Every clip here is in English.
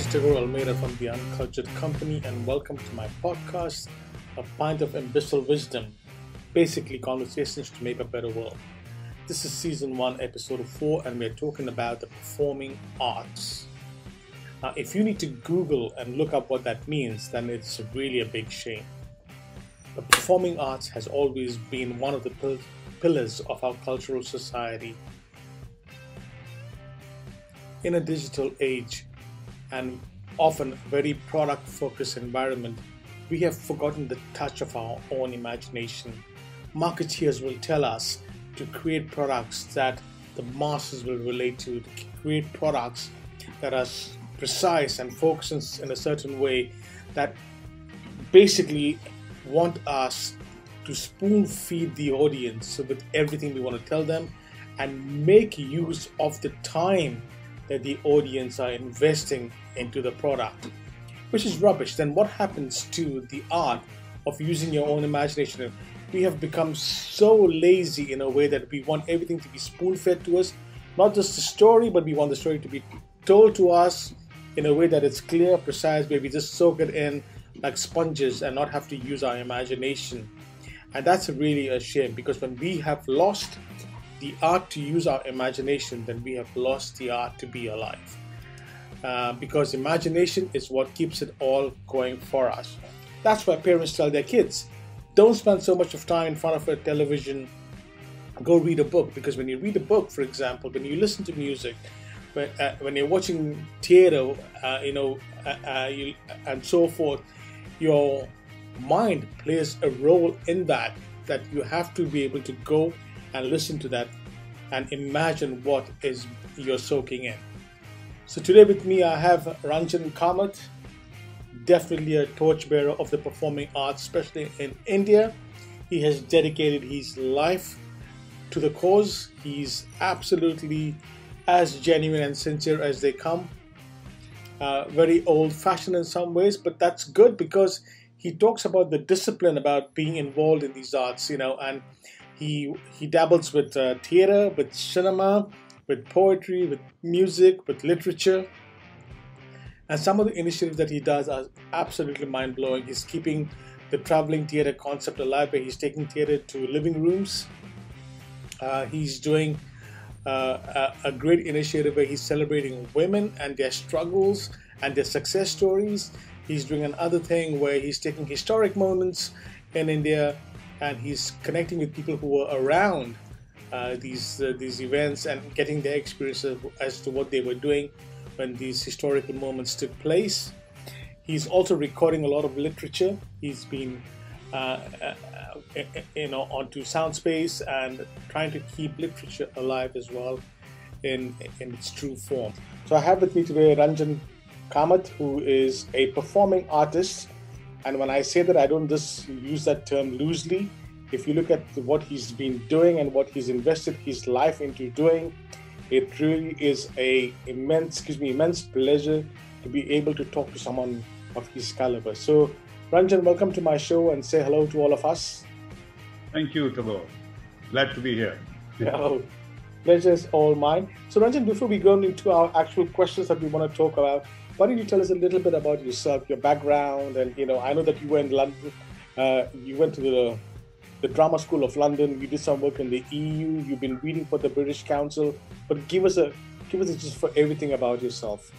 Is Tagore Almeida from The Uncultured Company, and welcome to my podcast, A Pint of Imbecile Wisdom, basically conversations to make a better world. This is season one, episode four, and we're talking about the performing arts. Now, if you need to Google and look up what that means, then it's really a big shame. The performing arts has always been one of the pil- pillars of our cultural society. In a digital age and often very product focused environment, we have forgotten the touch of our own imagination. Marketeers will tell us to create products that the masses will relate to, to create products that are precise and focused in a certain way that basically want us to spoon feed the audience with everything we want to tell them and make use of the time that the audience are investing into the product, which is rubbish. Then what happens to the art of using your own imagination? We have become so lazy in a way that we want everything to be spoon fed to us, not just the story, but we want the story to be told to us in a way that it's clear, precise, where we just soak it in like sponges and not have to use our imagination. And that's really a shame because when we have lost the art to use our imagination, then we have lost the art to be alive. Uh, because imagination is what keeps it all going for us. That's why parents tell their kids don't spend so much of time in front of a television, go read a book. Because when you read a book, for example, when you listen to music, when, uh, when you're watching theater, uh, you know, uh, uh, you, and so forth, your mind plays a role in that. That you have to be able to go and listen to that and imagine what is you're soaking in. So today with me I have Ranjan Kamath, definitely a torchbearer of the performing arts, especially in India. He has dedicated his life to the cause. He's absolutely as genuine and sincere as they come. Uh, very old fashioned in some ways, but that's good because he talks about the discipline about being involved in these arts, you know, and he he dabbles with uh, theater, with cinema, with poetry, with music, with literature. And some of the initiatives that he does are absolutely mind blowing. He's keeping the traveling theater concept alive, where he's taking theater to living rooms. Uh, he's doing uh, a, a, great initiative where he's celebrating women and their struggles and their success stories. He's doing another thing where he's taking historic moments in India and he's connecting with people who were around uh, these uh, these events and getting their experiences as to what they were doing when these historical moments took place. He's also recording a lot of literature. He's been uh, uh you know onto Soundspace and trying to keep literature alive as well in in its true form. So I have with me today Ranjan Kamath, who is a performing artist. And when I say that, I don't just use that term loosely. If you look at what he's been doing and what he's invested his life into doing, it really is a immense, excuse me, immense pleasure to be able to talk to someone of his caliber. So, Ranjan, welcome to my show and say hello to all of us. Thank you, Tabo. Glad to be here. Yeah, oh, pleasure is all mine. So, Ranjan, before we go into our actual questions that we want to talk about, why don't you tell us a little bit about yourself, your background, and you know, I know that you were in London. Uh, you went to the the drama school of London. You did some work in the EU. You've been reading for the British Council. But give us a give us a just for everything about yourself.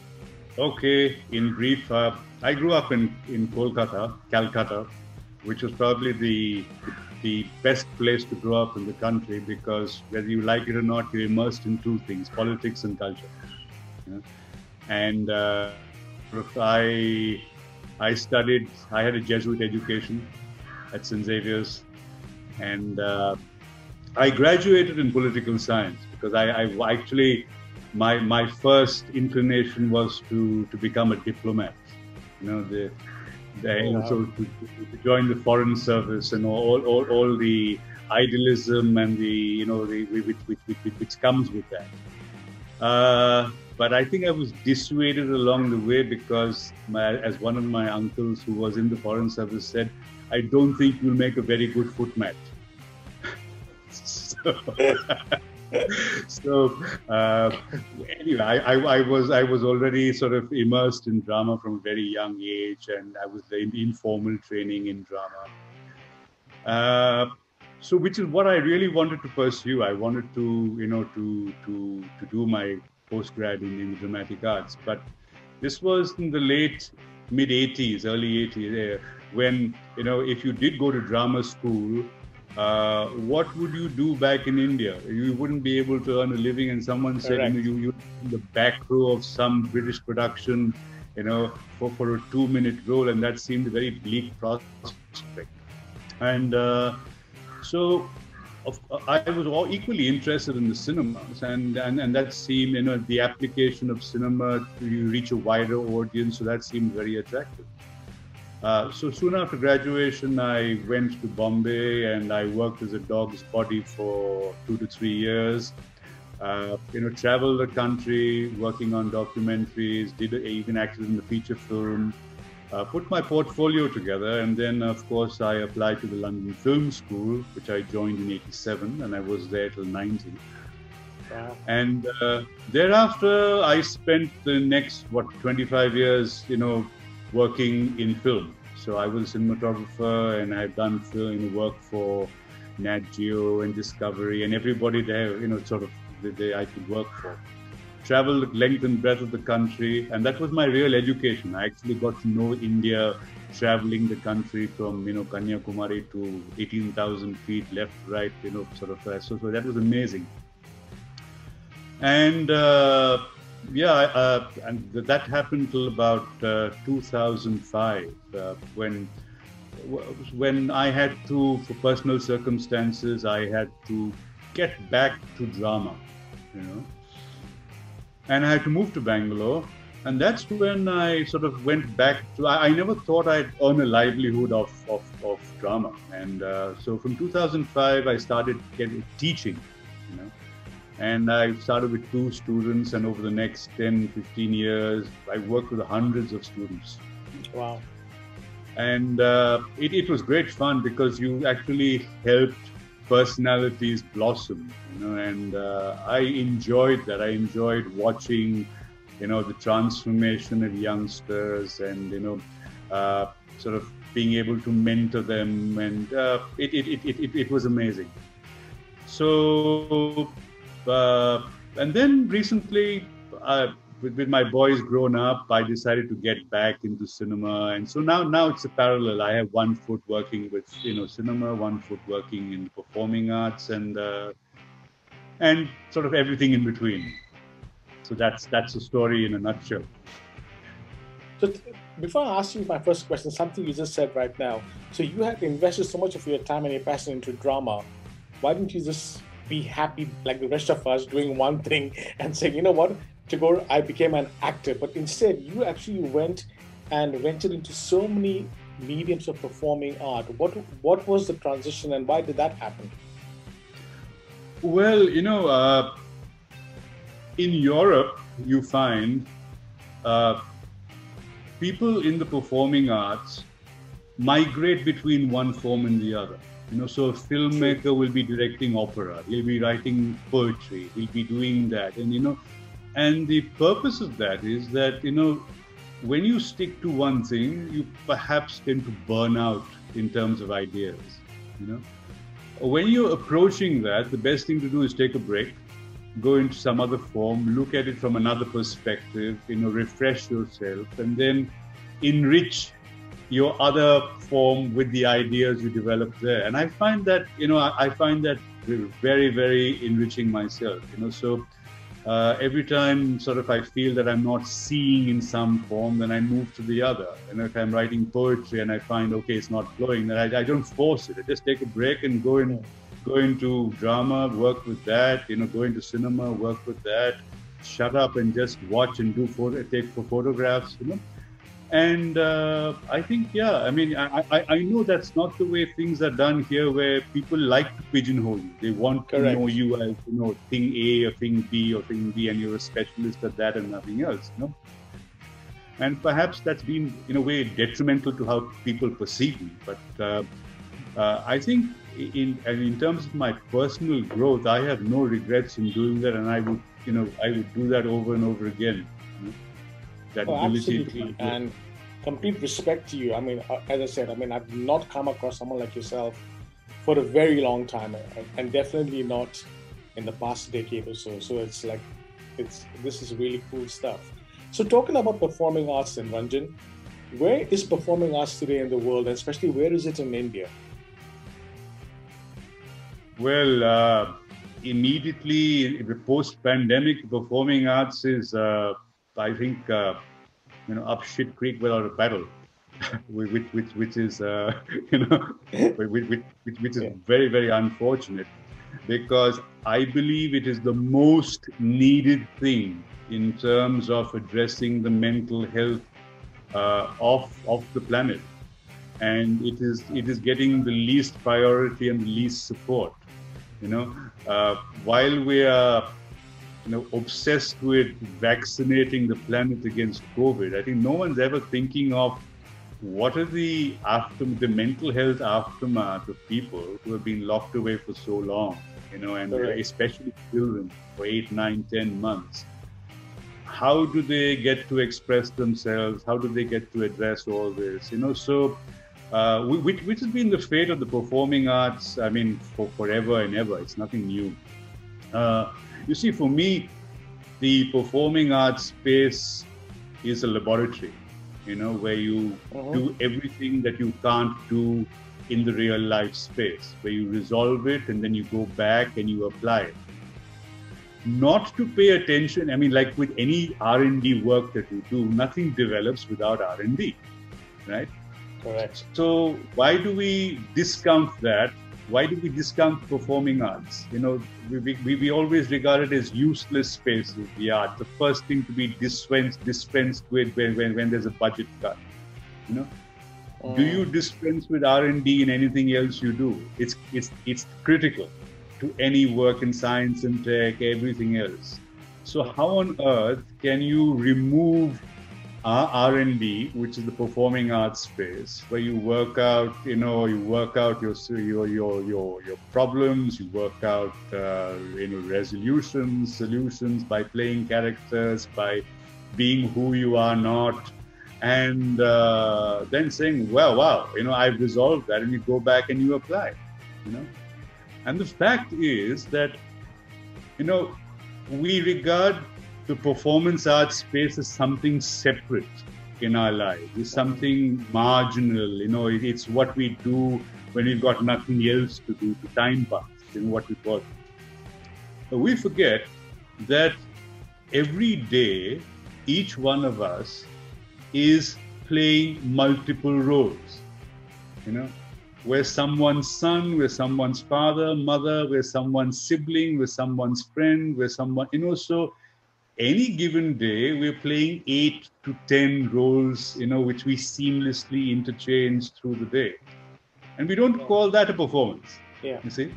Okay, in brief, uh, I grew up in in Kolkata, Calcutta, which was probably the the best place to grow up in the country because whether you like it or not, you're immersed in two things: politics and culture. And uh, I I studied. I had a Jesuit education at St Xavier's, and uh, I graduated in political science because I, I, actually my my first inclination was to to become a diplomat. You know the and oh, so to, to, join the foreign service and all, all, all the idealism and the you know the which, which, which, which comes with that. Uh, but I think I was dissuaded along the way because, my, as one of my uncles who was in the foreign service said, I don't think you'll make a very good footmat. so, so uh, anyway, I, I, I, was I was already sort of immersed in drama from a very young age, and I was in informal training in drama. Uh, so, which is what I really wanted to pursue. I wanted to, you know, to to to do my postgrad in, in dramatic arts, but this was in the late mid 80s, early 80s, uh, when you know if you did go to drama school uh, what would you do back in India? You wouldn't be able to earn a living, and someone said, you know, you, you in the back row of some British production, you know, for, for a two-minute role, and that seemed a very bleak prospect. And uh, so, of, I was all equally interested in the cinemas, and, and and that seemed, you know, the application of cinema to reach a wider audience, so that seemed very attractive. Uh, so soon after graduation, I went to Bombay and I worked as a dog's body for two to three years. Uh, you know, traveled the country, working on documentaries, did even acted in the feature film, uh, put my portfolio together, and then, of course, I applied to the London Film School, which I joined in '87, and I was there till '90. Wow. And uh, thereafter, I spent the next what 25 years, you know, working in film. So I was a cinematographer and I've done film work for Nat Geo and Discovery and everybody there, you know, sort of they, I could work for. Traveled length and breadth of the country, and that was my real education. I actually got to know India, traveling the country from you know Kanyakumari to 18,000 feet left, right, you know, sort of. Uh, so, so that was amazing. And uh, yeah, uh, and that happened till about uh, 2005 uh, when when I had to, for personal circumstances, I had to get back to drama, you know, and I had to move to Bangalore. And that's when I sort of went back to. I, I never thought I'd earn a livelihood of, of, of drama. And uh, so from 2005, I started getting, teaching, you know and I started with two students, and over the next 10, 15 years, I worked with hundreds of students. Wow. And uh, it, it was great fun because you actually helped personalities blossom, you know, and uh, I enjoyed that. I enjoyed watching, you know, the transformation of youngsters and, you know, uh, sort of being able to mentor them, and uh, it, it, it, it, it was amazing. So uh, and then recently, uh, with, with, my boys grown up, I decided to get back into cinema, and so now now it's a parallel. I have one foot working with you know cinema, one foot working in performing arts, and uh, and sort of everything in between. So that's that's the story in a nutshell. So th- before I ask you my first question, something you just said right now. So you had invested so much of your time and your passion into drama. Why didn't you just be happy like the rest of us doing one thing and saying, you know what, Tagore, I became an actor. But instead, you actually went and ventured into so many mediums of performing art. What what was the transition and why did that happen? Well, you know, uh, in Europe, you find uh, people in the performing arts migrate between one form and the other. You know, so a filmmaker will be directing opera, he'll be writing poetry, he'll be doing that. And, you know, and the purpose of that is that, you know, when you stick to one thing, you perhaps tend to burn out in terms of ideas, you know. When you're approaching that, the best thing to do is take a break, go into some other form, look at it from another perspective, you know, refresh yourself, and then enrich your other form with the ideas you develop there. And I find that, you know, I, I find that very, very enriching myself, you know. So uh, every time sort of I feel that I'm not seeing in some form, then I move to the other. And if I'm writing poetry and I find, okay, it's not flowing, then I, I don't force it. I just take a break and go in, go into drama, work with that, you know, go into cinema, work with that, shut up and just watch and do photo, take for photographs, you know and uh, I think, yeah, I mean, I, I, I, know that's not the way things are done here, where people like to pigeonhole you. They want Correct. to know you as, you know, thing A or thing B or thing B, and you're a specialist at that and nothing else, you know. And perhaps that's been, in a way, detrimental to how people perceive me. But uh, uh, I think in and in terms of my personal growth, I have no regrets in doing that, and I would, you know, I would do that over and over again. That oh, absolutely, and complete respect to you. I mean, uh, as I said, I mean, I've not come across someone like yourself for a very long time, and definitely not in the past decade or so. So it's like, it's this is really cool stuff. So talking about performing arts in Ranjan, where is performing arts today in the world, and especially where is it in India? Well, uh, immediately post-pandemic, performing arts is, uh, I think, uh, you know, up shit creek without a paddle, which, which, which is, uh, you know, which, which, which is very, very unfortunate because I believe it is the most needed thing in terms of addressing the mental health uh, of of the planet, and it is it is getting the least priority and the least support. You know, uh, while we are you know obsessed with vaccinating the planet against COVID, I think no one's ever thinking of what are the after the mental health aftermath of people who have been locked away for so long, you know, and especially children for eight, nine, ten months how do they get to express themselves? How do they get to address all this? You know, so uh, which, which has been the fate of the performing arts. I mean, for forever and ever. It's nothing new. Uh, you see, for me, the performing arts space is a laboratory. You know, where you uh-huh. do everything that you can't do in the real life space, where you resolve it and then you go back and you apply it not to pay attention i mean like with any r&d work that you do nothing develops without r&d right correct so why do we discount that why do we discount performing arts? You know we, we, we always regard it as useless spaces the art the first thing to be dispensed dispensed with when, when, when there's a budget cut you know? Do you oh. dispense with r&d in anything else you do? It's it's it's critical to any work in science and tech, everything else. So how on earth can you remove R&D, which is the performing arts space, where you work out, you know, you work out your your your your, your problems, you work out, uh, you know, resolutions, solutions by playing characters, by being who you are not, and uh, then saying, well, wow, you know, I've resolved that, and you go back and you apply, you know. And the fact is that, you know, we regard the performance art space is something separate in our lives. It's something marginal, you know, it's what we do when we've got nothing else to do to time pass, in what we call. But we forget that every day, each one of us is playing multiple roles. You know, we're someone's son, we're someone's father, mother, we're someone's sibling, we're someone's friend, we're someone, you know, so any given day we're playing eight to ten roles, you know, which we seamlessly interchange through the day. And we don't call that a performance. Yeah. You see?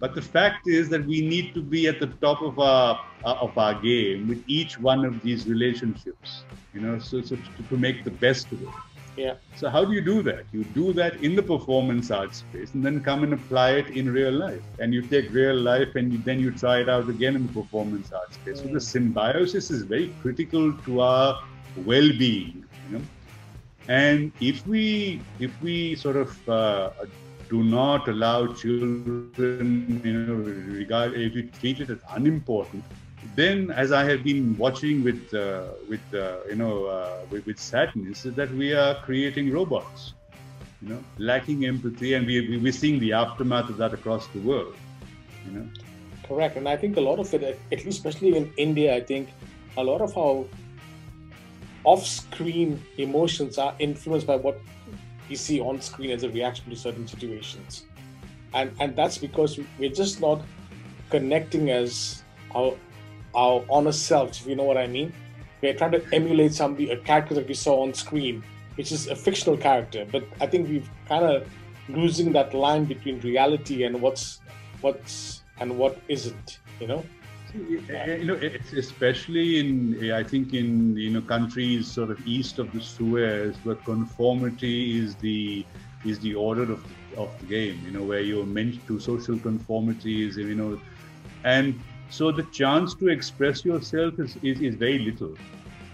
But the fact is that we need to be at the top of our uh, of our game with each one of these relationships, you know, so, so to, to make the best of it. Yeah. So how do you do that? You do that in the performance art space and then come and apply it in real life. And you take real life and you, then you try it out again in the performance art space. Mm. So the mm. symbiosis is very critical to our well-being. You know? And if we if we sort of uh, do not allow children, you know, regard if we treat it as unimportant, then as I have been watching with uh, with uh, you know uh, with, with, sadness is that we are creating robots, you know, lacking empathy, and we we're seeing the aftermath of that across the world, you know. Correct, and I think a lot of it, at least especially in India, I think a lot of our off-screen emotions are influenced by what we see on screen as a reaction to certain situations, and and that's because we're just not connecting as our our honest selves, if you know what I mean. We're trying to emulate somebody, a character that we saw on screen, which is a fictional character. But I think we've kind of losing that line between reality and what's what's and what isn't. You know. You know, especially in I think in you know countries sort of east of the Suez, where conformity is the is the order of of the game. You know, where you're meant to social conformities. You know, and so the chance to express yourself is, is, is very little.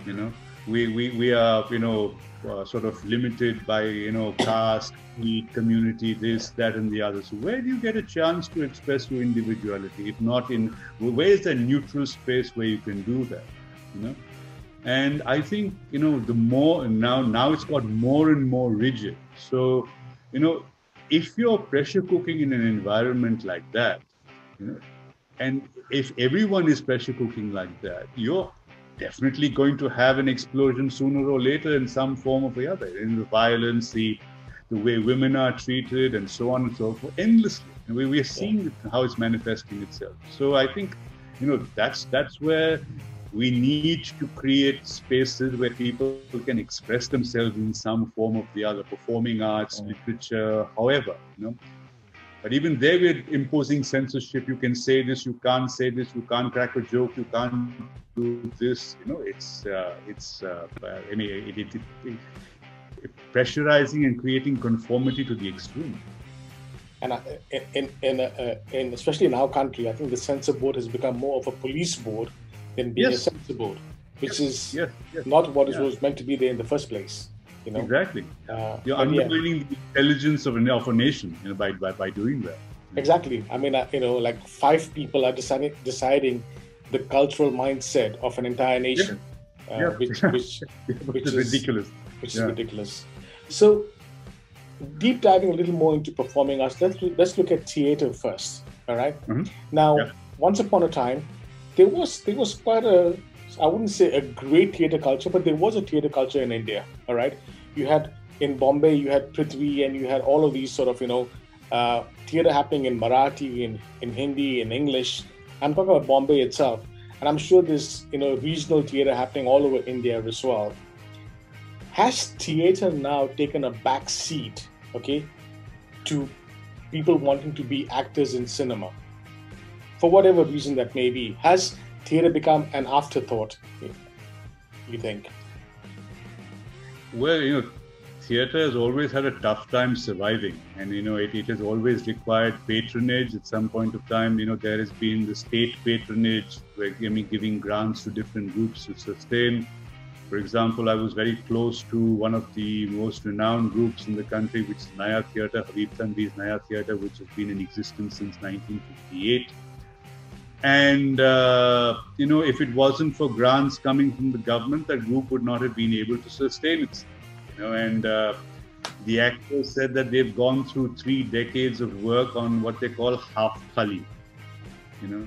You know, we, we, we are, you know, uh, sort of limited by, you know, caste, community, this, that, and the other. So where do you get a chance to express your individuality? If not in, where is the neutral space where you can do that? You know? And I think, you know, the more now, now it's got more and more rigid. So, you know, if you're pressure cooking in an environment like that, you know, and if everyone is pressure cooking like that, you're definitely going to have an explosion sooner or later in some form or the other. In the violence, the the way women are treated, and so on and so forth, endlessly. And we, we are seeing how it's manifesting itself. So I think, you know, that's that's where we need to create spaces where people can express themselves in some form or the other, performing arts, mm. literature, however, you know. But even there, we're imposing censorship. You can say this, you can't say this, you can't crack a joke, you can't do this. You know, it's uh, it's. Uh, I mean, it, it, it, pressurizing and creating conformity to the extreme. And uh, in in, uh, in especially in our country, I think the censor board has become more of a police board than being yes. a censor board, which yes. is yes. not what it was meant to be there in the first place. You know? Exactly. Uh, You're undermining yeah. the intelligence of, an, of a nation you know, by, by, by doing that. Exactly. I mean, uh, you know, like five people are deciding, deciding the cultural mindset of an entire nation, yeah. Uh, yeah. which, which, which is ridiculous. Which is ridiculous. So, deep diving a little more into performing arts, let's let's look at theater first. All right? mm-hmm. Now, once upon a time, there was there was quite a I wouldn't say a great theater culture, but there was a theater culture in India. All right, you had in Bombay, you had Prithvi, and you had all of these sort of you know uh, theater happening in Marathi, in in Hindi, in English. I'm talking about Bombay itself, and I'm sure there's you know regional theater happening all over India as well. Has theater now taken a back seat, okay, to people wanting to be actors in cinema? For whatever reason that may be, has theater become an afterthought? You think? Well, you know, theater has always had a tough time surviving, and you know, it, it has always required patronage. At some point of time, you know, there has been the state patronage, where I mean, giving grants to different groups to sustain. For example, I was very close to one of the most renowned groups in the country, which is Naya Theatre, Habib Tanvir's Naya Theatre, which has been in existence since 1958 and, uh, you know, if it wasn't for grants coming from the government, that group would not have been able to sustain itself. You know, and uh, the actors said that they've gone through three decades of work on what they call half thali. You know,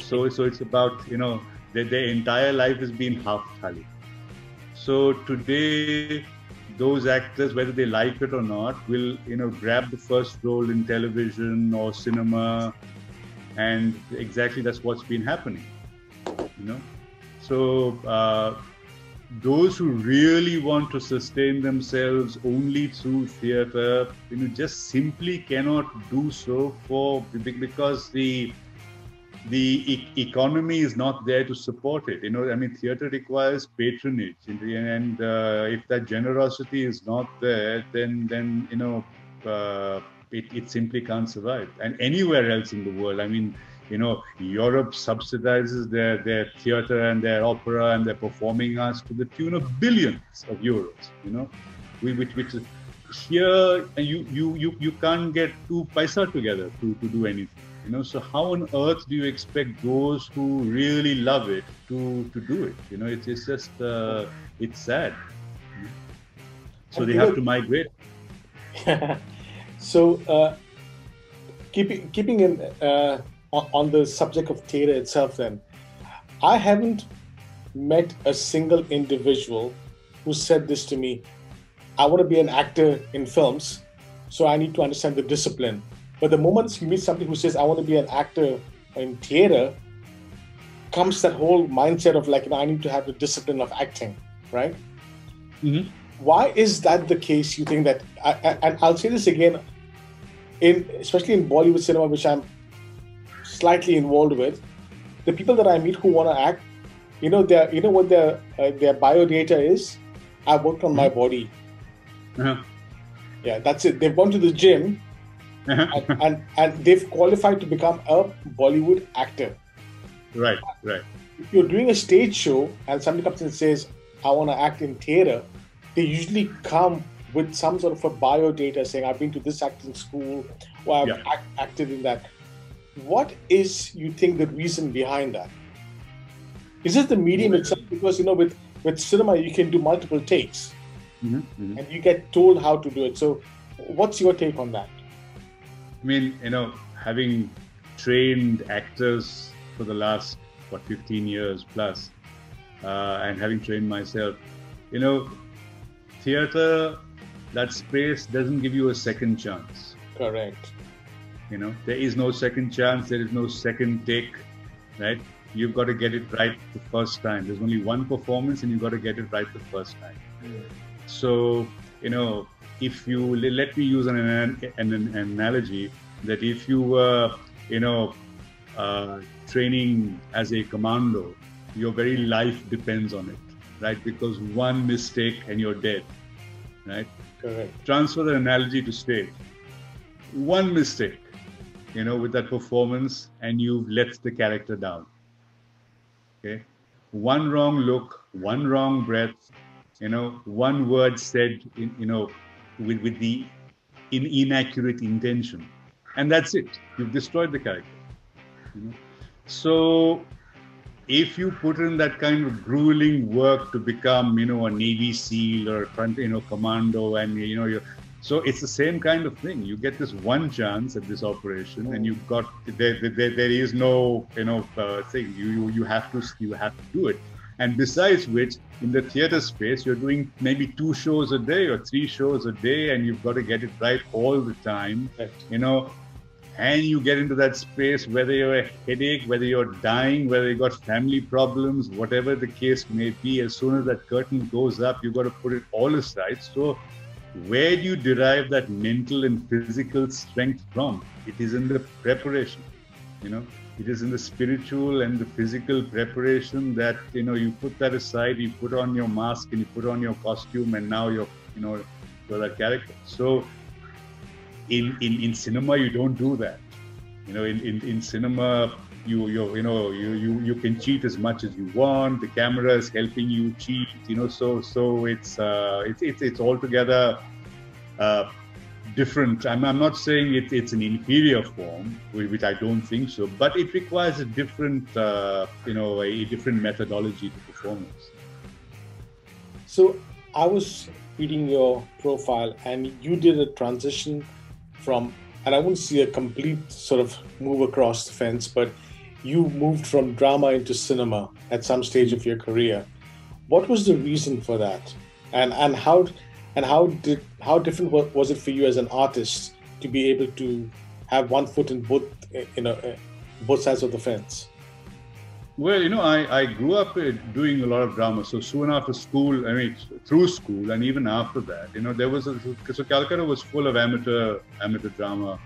so so it's about you know their, their entire life has been half thali. So today, those actors, whether they like it or not, will you know grab the first role in television or cinema and exactly that's what's been happening you know? So uh, those who really want to sustain themselves only through theater you know just simply cannot do so for because the the e- economy is not there to support it you know? I mean theater requires patronage and uh, if that generosity is not there then then you know uh, it, it simply can't survive. And anywhere else in the world, I mean, you know, Europe subsidizes their, their theater and their opera and their performing arts to the tune of billions of euros, you know, we, which, which is here, you, you, you, you can't get two paisa together to, to do anything. You know, so how on earth do you expect those who really love it to, to do it? You know, it's, it's just, uh, it's sad. So they have to migrate. So, uh, keeping keeping in uh, on the subject of theater itself, then I haven't met a single individual who said this to me. I want to be an actor in films, so I need to understand the discipline. But the moment you meet somebody who says, "I want to be an actor in theater," comes that whole mindset of like, you know, I need to have the discipline of acting, right? Mm-hmm. Why is that the case? You think that? I, I, and I'll say this again in especially in Bollywood cinema, which I'm slightly involved with, the people that I meet who want to act, you know, their you know what their uh, their biodata is. I worked on my body. Uh-huh. Yeah, that's it. They've gone to the gym and, and, and they've qualified to become a Bollywood actor. Right, right. If you're doing a stage show and somebody comes and says, I want to act in theater, they usually come with some sort of a bio data saying, I've been to this acting school or I've Yeah. act, acted in that. What is, you think, the reason behind that? Is it the medium itself? Because, you know, with, with cinema, you can do multiple takes Mhm, mhm. and you get told how to do it. So, what's your take on that? I mean, you know, having trained actors for the last what 15 years plus, uh, and having trained myself, you know, theater, that space doesn't give you a second chance. Correct. You know, there is no second chance. There is no second take, right? You've got to get it right the first time. There's only one performance, and you've got to get it right the first time. So, you know, if you let me use an, an, an analogy that if you were, you know, uh, training as a commando, your very life depends on it, right? Because one mistake and you're dead, right? Correct. Transfer the analogy to stage. One mistake, you know, with that performance, and you've let the character down. Okay, one wrong look, one wrong breath, you know, one word said, in, you know, with with the in inaccurate intention, and that's it. You've destroyed the character. You know? So, if you put in that kind of grueling work to become, you know, a Navy SEAL or front, you know, commando, and you know, you're so it's the same kind of thing. You get this one chance at this operation, and you've got there. There, there is no you know uh, thing. You, you you have to you have to do it. And besides which, in the theater space, you're doing maybe two shows a day or three shows a day, and you've got to get it right all the time. Right. You know, and you get into that space whether you're a headache, whether you're dying, whether you got family problems, whatever the case may be. As soon as that curtain goes up, you've got to put it all aside. So where do you derive that mental and physical strength from? It is in the preparation, you know. It is in the spiritual and the physical preparation that you know you put that aside. You put on your mask and you put on your costume, and now you're you know you're that character. So in in, in cinema, you don't do that. You know, in, in, in cinema, you you you know you, you you can cheat as much as you want. The camera is helping you cheat. You know, so so it's uh, it's it's it's altogether uh, different. I'm, I'm not saying it, it's an inferior form, which I don't think so, but it requires a different uh, you know a different methodology to performance. So I was reading your profile, and you did a transition from, and I wouldn't see a complete sort of move across the fence, but you moved from drama into cinema at some stage of your career. What was the reason for that, and and how and how did how different was it for you as an artist to be able to have one foot in both you know both sides of the fence? Well, you know, I, I grew up uh, doing a lot of drama. So soon after school, I mean, through school, and even after that, you know, there was a, so Calcutta was full of amateur amateur drama.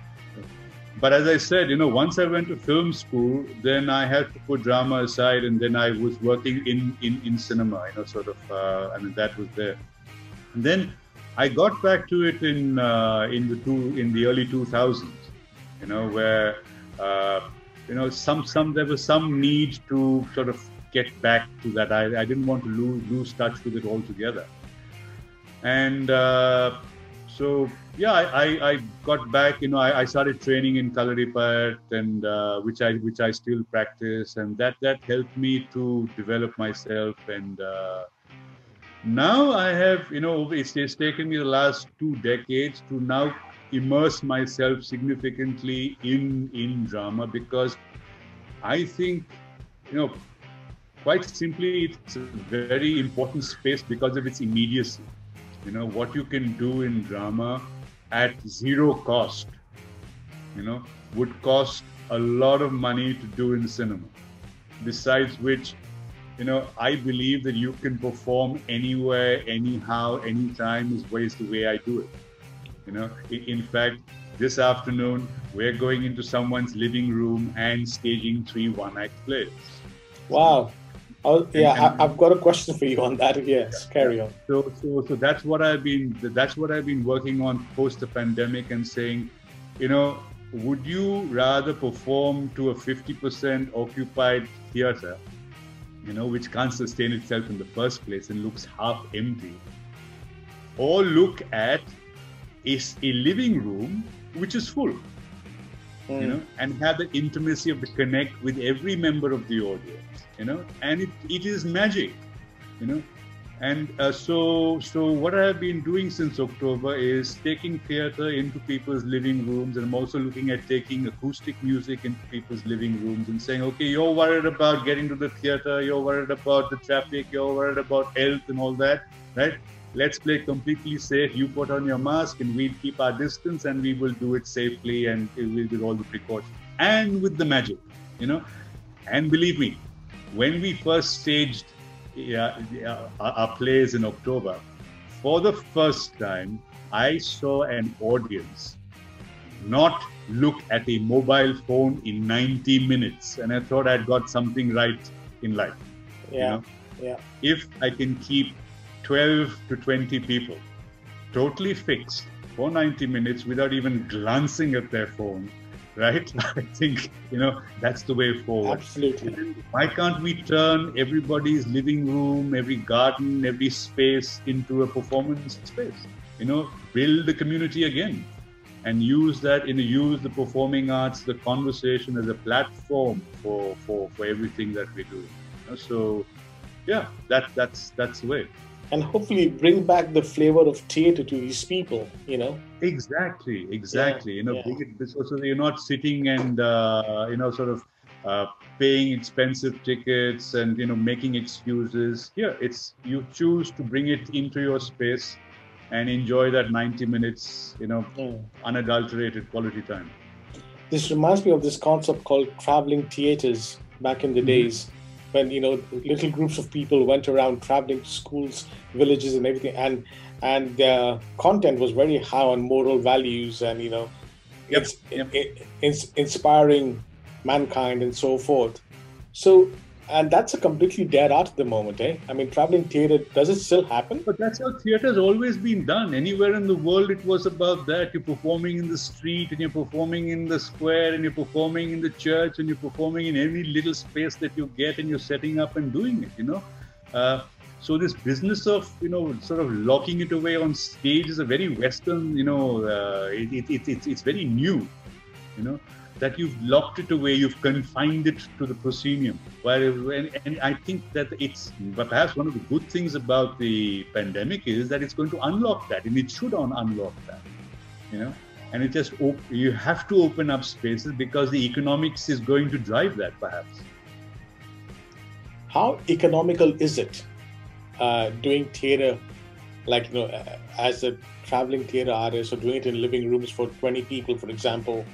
But as I said, you know, once I went to film school, then I had to put drama aside, and then I was working in in, in cinema. You know, sort of. Uh, I mean, that was there. And then I got back to it in uh, in the two in the early 2000s. You know, where. Uh, you know some some there was some need to sort of get back to that. I, I didn't want to lose lose touch with it altogether. And uh, so yeah I, I, I got back you know I, I started training in Kalaripayat and uh, which i which i still practice. And that that helped me to develop myself. And uh, now i have you know it's, it's taken me the last two decades to now immerse myself significantly in in drama because I think you know quite simply it's a very important space because of its immediacy. You know what you can do in drama at zero cost. You know would cost a lot of money to do in cinema. Besides which, you know I believe that you can perform anywhere, anyhow, anytime is ways the way I do it. You know, in, fact, this afternoon we're going into someone's living room and staging three one-act plays. Wow. Oh, yeah, I, I've got a question for you on that. Yes, carry on. So, so, so that's what I've been. That's what I've been working on post the pandemic and saying, you know, would you rather perform to a 50% occupied theater, you know, which can't sustain itself in the first place and looks half empty, or look at is a living room which is full, mm. you know, and have the intimacy of the connect with every member of the audience, you know, and it, it is magic, you know, and uh, so, so what I have been doing since October is taking theater into people's living rooms, and I'm also looking at taking acoustic music into people's living rooms and saying, okay, you're worried about getting to the theater, you're worried about the traffic, you're worried about health and all that, right? Let's play completely safe. You put on your mask, and we'll keep our distance, and we will do it safely, and with all the precautions, and with the magic, you know. And believe me, when we first staged yeah, our plays in October, for the first time, I saw an audience not look at a mobile phone in 90 minutes. And I thought I'd got something right in life. Yeah. You know? Yeah. If I can keep 12 to 20 people totally fixed for 90 minutes without even glancing at their phone, right? I think, you know, that's the way forward. Absolutely. Why can't we turn everybody's living room, every garden, every space into a performance space? You know, build the community again and use that, know, use the performing arts, the conversation as a platform for, for, for everything that we do. So, yeah, that, that's, that's the way and hopefully bring back the flavor of theater to these people you know exactly exactly yeah, you know yeah. so, so you're not sitting and uh, you know sort of uh, paying expensive tickets and you know making excuses here it's you choose to bring it into your space and enjoy that 90 minutes you know yeah. unadulterated quality time this reminds me of this concept called traveling theaters back in the mm-hmm. days when you know little groups of people went around traveling to schools, villages, and everything, and and their content was very high on moral values and you know, yep. it's, yep. It, it's inspiring mankind and so forth. So and that's a completely dead art at the moment, eh? I mean, traveling theater, does it still happen? But that's how theater's always been done. Anywhere in the world, it was about that. You're performing in the street, and you're performing in the square, and you're performing in the church, and you're performing in any little space that you get, and you're setting up and doing it, you know? Uh, so this business of, you know, sort of locking it away on stage is a very Western, you know, uh, it, it, it, it's, it's very new, you know? That you've locked it away, you've confined it to the proscenium. And, I think that it's perhaps one of the good things about the pandemic is that it's going to unlock that, and it should un- unlock that. You know, and it just op- you have to open up spaces because the economics is going to drive that, perhaps. How economical is it uh, doing theater, like you know, as a traveling theater artist, or doing it in living rooms for 20 people, for example?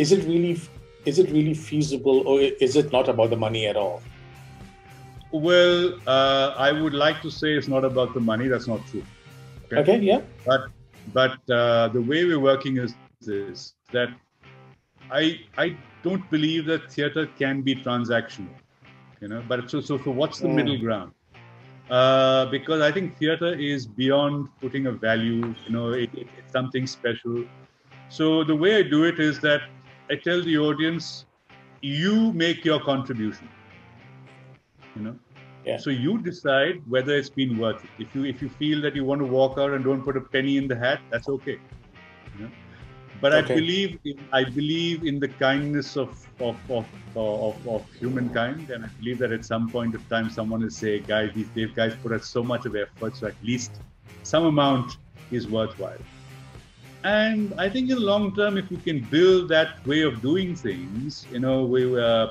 Is it really is it really feasible or is it not about the money at all? Well, uh, I would like to say it's not about the money. That's not true. Okay, okay yeah. But but uh, the way we're working is is that I I don't believe that theater can be transactional. You know, but so so so what's the mm. middle ground? Uh, because I think theater is beyond putting a value. You know, it, it, it's something special. So the way I do it is that I tell the audience, you make your contribution. You know? Yeah. So you decide whether it's been worth it. If you if you feel that you want to walk out and don't put a penny in the hat, that's okay. You know? But okay. I believe in, I believe in the kindness of of, of of, of humankind, and I believe that at some point of time, someone will say, "Guys, these guys put out so much of effort, so at least some amount is worthwhile." And I think in the long term, if we can build that way of doing things, you know, we, uh,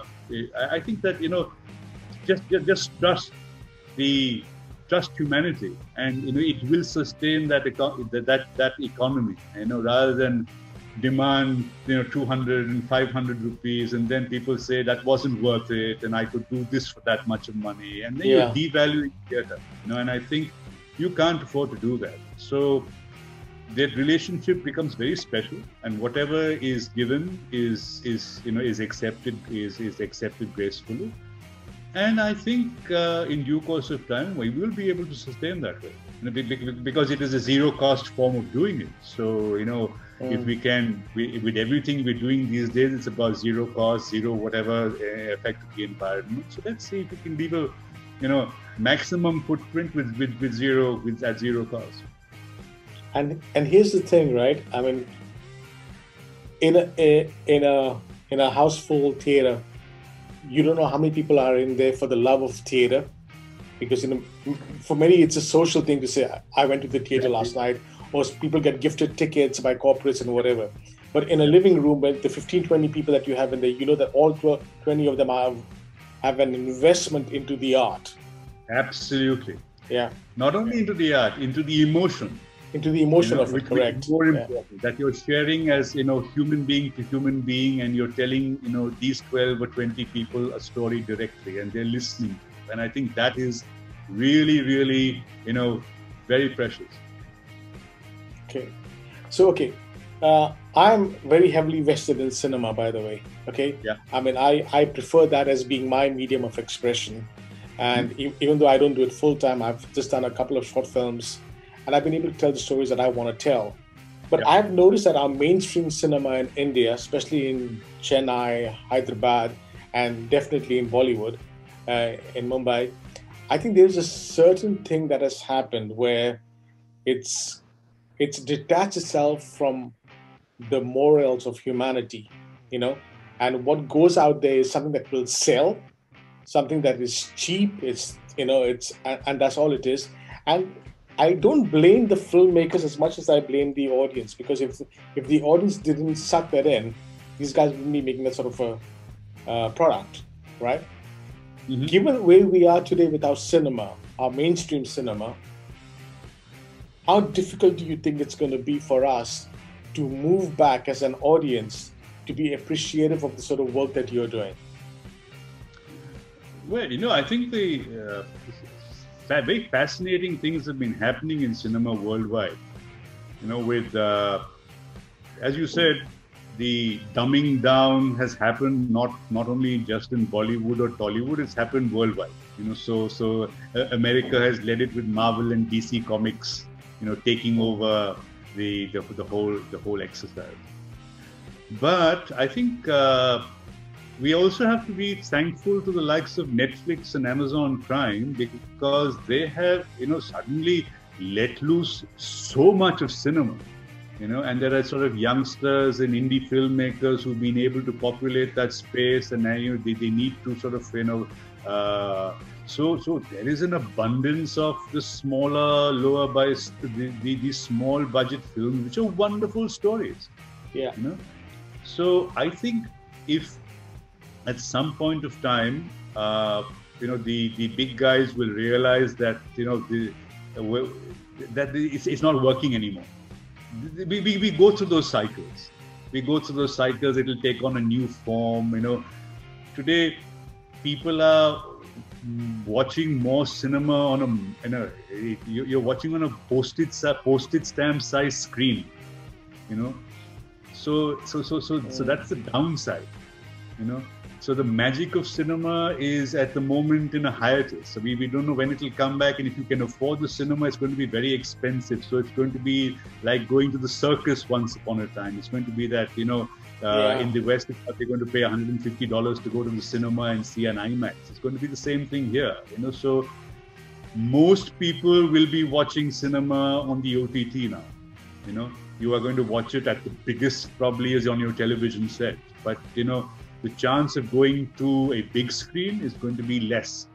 I think that you know, just just trust the trust humanity, and you know, it will sustain that that that economy. You know, rather than demand you know 200 and 500 rupees and then people say that wasn't worth it and i could do this for that much of money and then yeah. you're devaluing theater you know and i think you can't afford to do that so that relationship becomes very special and whatever is given is is you know is accepted is is accepted gracefully and i think uh, in due course of time we will be able to sustain that way you know, because it is a zero cost form of doing it so you know Mm. If we can, we, with everything we're doing these days, it's about zero cost, zero whatever uh, effect of the environment. So let's see if we can leave a, you know, maximum footprint with with, with zero with at zero cost. And and here's the thing, right? I mean, in a in a in a house full theater, you don't know how many people are in there for the love of theater, because you know, for many it's a social thing to say, I went to the theater last night or people get gifted tickets by corporates and whatever. But in a living room, with the 15, 20 people that you have in there, you know that all 12, 20 of them have, have an investment into the art. Absolutely. Yeah. Not only into the art, into the emotion. Into the emotion you know, of it, correct. More important that you're sharing as you know human being to human being, and you're telling you know these 12 or 20 people a story directly, and they're listening. And I think that is really, really you know very precious. Okay. So, okay. Uh, I'm very heavily vested in cinema, by the way. Okay. Yeah. I mean, I, I prefer that as being my medium of expression. And mm-hmm. e- even though I don't do it full time, I've just done a couple of short films and I've been able to tell the stories that I want to tell. But yeah. I've noticed that our mainstream cinema in India, especially in Chennai, Hyderabad, and definitely in Bollywood, uh, in Mumbai, I think there's a certain thing that has happened where it's it's detached itself from the morals of humanity, you know, and what goes out there is something that will sell, something that is cheap. It's you know, it's and, and that's all it is. And I don't blame the filmmakers as much as I blame the audience because if if the audience didn't suck that in, these guys wouldn't be making that sort of a uh, product, right? Mm-hmm. Given where we are today with our cinema, our mainstream cinema, how difficult do you think it's going to be for us to move back as an audience to be appreciative of the sort of work that you're doing? Well, you know, I think the uh, very fascinating things have been happening in cinema worldwide. You know, with, uh, as you said, the dumbing down has happened not not only just in Bollywood or Tollywood, it's happened worldwide. You know, so so uh, America has led it with Marvel and DC Comics you know, taking over the, the, the whole the whole exercise. But I think uh, we also have to be thankful to the likes of Netflix and Amazon Prime because they have, you know, suddenly let loose so much of cinema. You know, and there are sort of youngsters and indie filmmakers who've been able to populate that space, and now you know, they, they need to sort of, you know, uh, so, so there is an abundance of the smaller, lower budget, the, the, the, small budget films, which are wonderful stories. Yeah. You know? So I think if at some point of time, uh, you know, the, the big guys will realize that, you know, the, uh, that it's, it's not working anymore. We, we, we go through those cycles. We go through those cycles, it'll take on a new form, you know. Today, people are watching more cinema on a, in a you're watching on a postage postage stamp size screen you know so so so so so that's the downside you know so the magic of cinema is at the moment in a hiatus so we, we don't know when it will come back and if you can afford the cinema it's going to be very expensive so it's going to be like going to the circus once upon a time it's going to be that you know uh, yeah. In the West, they're going to pay $150 to go to the cinema and see an IMAX. It's going to be the same thing here, you know. So most people will be watching cinema on the OTT now. You know, you are going to watch it at the biggest probably is on your television set, but you know, the chance of going to a big screen is going to be less.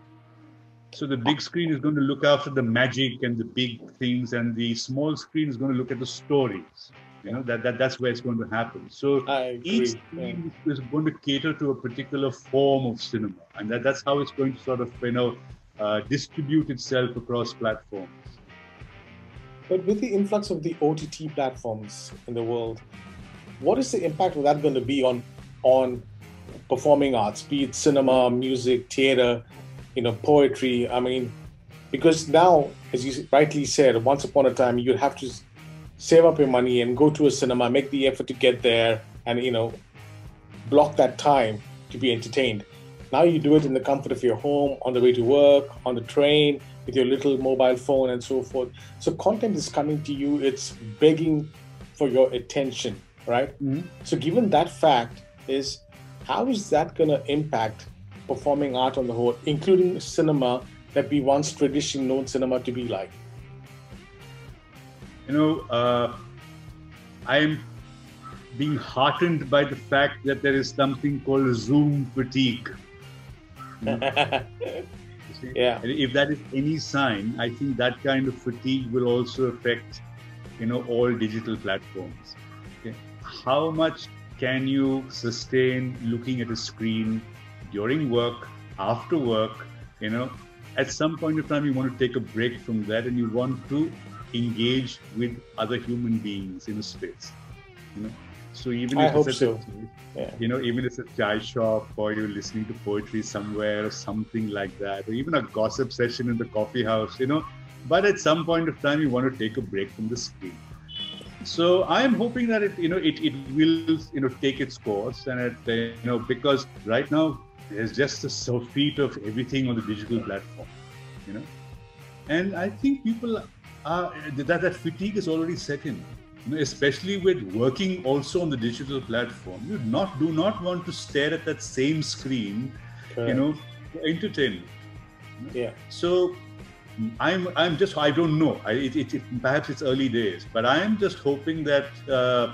So the big screen is going to look after the magic and the big things, and the small screen is going to look at the stories. You know that, that that's where it's going to happen. So each team yeah. is going to cater to a particular form of cinema, and that, that's how it's going to sort of you know uh, distribute itself across platforms. But with the influx of the OTT platforms in the world, what is the impact of that going to be on on performing arts, be it cinema, music, theater, you know, poetry? I mean, because now, as you rightly said, once upon a time, you'd have to save up your money and go to a cinema, make the effort to get there, and you know, block that time to be entertained. Now you do it in the comfort of your home, on the way to work, on the train, with your little mobile phone, and so forth. So content is coming to you. It's begging for your attention, right? Mm-hmm. So, given that fact, is how is that going to impact performing art on the whole, including cinema that we once traditionally known cinema to be like? You know, uh, I'm being heartened by the fact that there is something called Zoom fatigue. yeah. If that is any sign, I think that kind of fatigue will also affect, you know, all digital platforms. Okay? How much can you sustain looking at a screen during work, after work? You know, at some point of time, you want to take a break from that, and you want to engage with other human beings in a space. You know, so even I if it's so. A, yeah. you know, even if it's a chai shop or you're listening to poetry somewhere or something like that, or even a gossip session in the coffee house, you know, but at some point of time you want to take a break from the screen. So I am hoping that it, you know, it, it will, you know, take its course and it, you know, because right now there's just a surfeit of everything on the digital platform, you know, and I think people are that that fatigue is already set in especially with working also on the digital platform. You not do not want to stare at that same screen Correct. you know entertain yeah. So i'm i'm just i don't know. I, it, it, it, perhaps it's early days but i am just hoping that uh,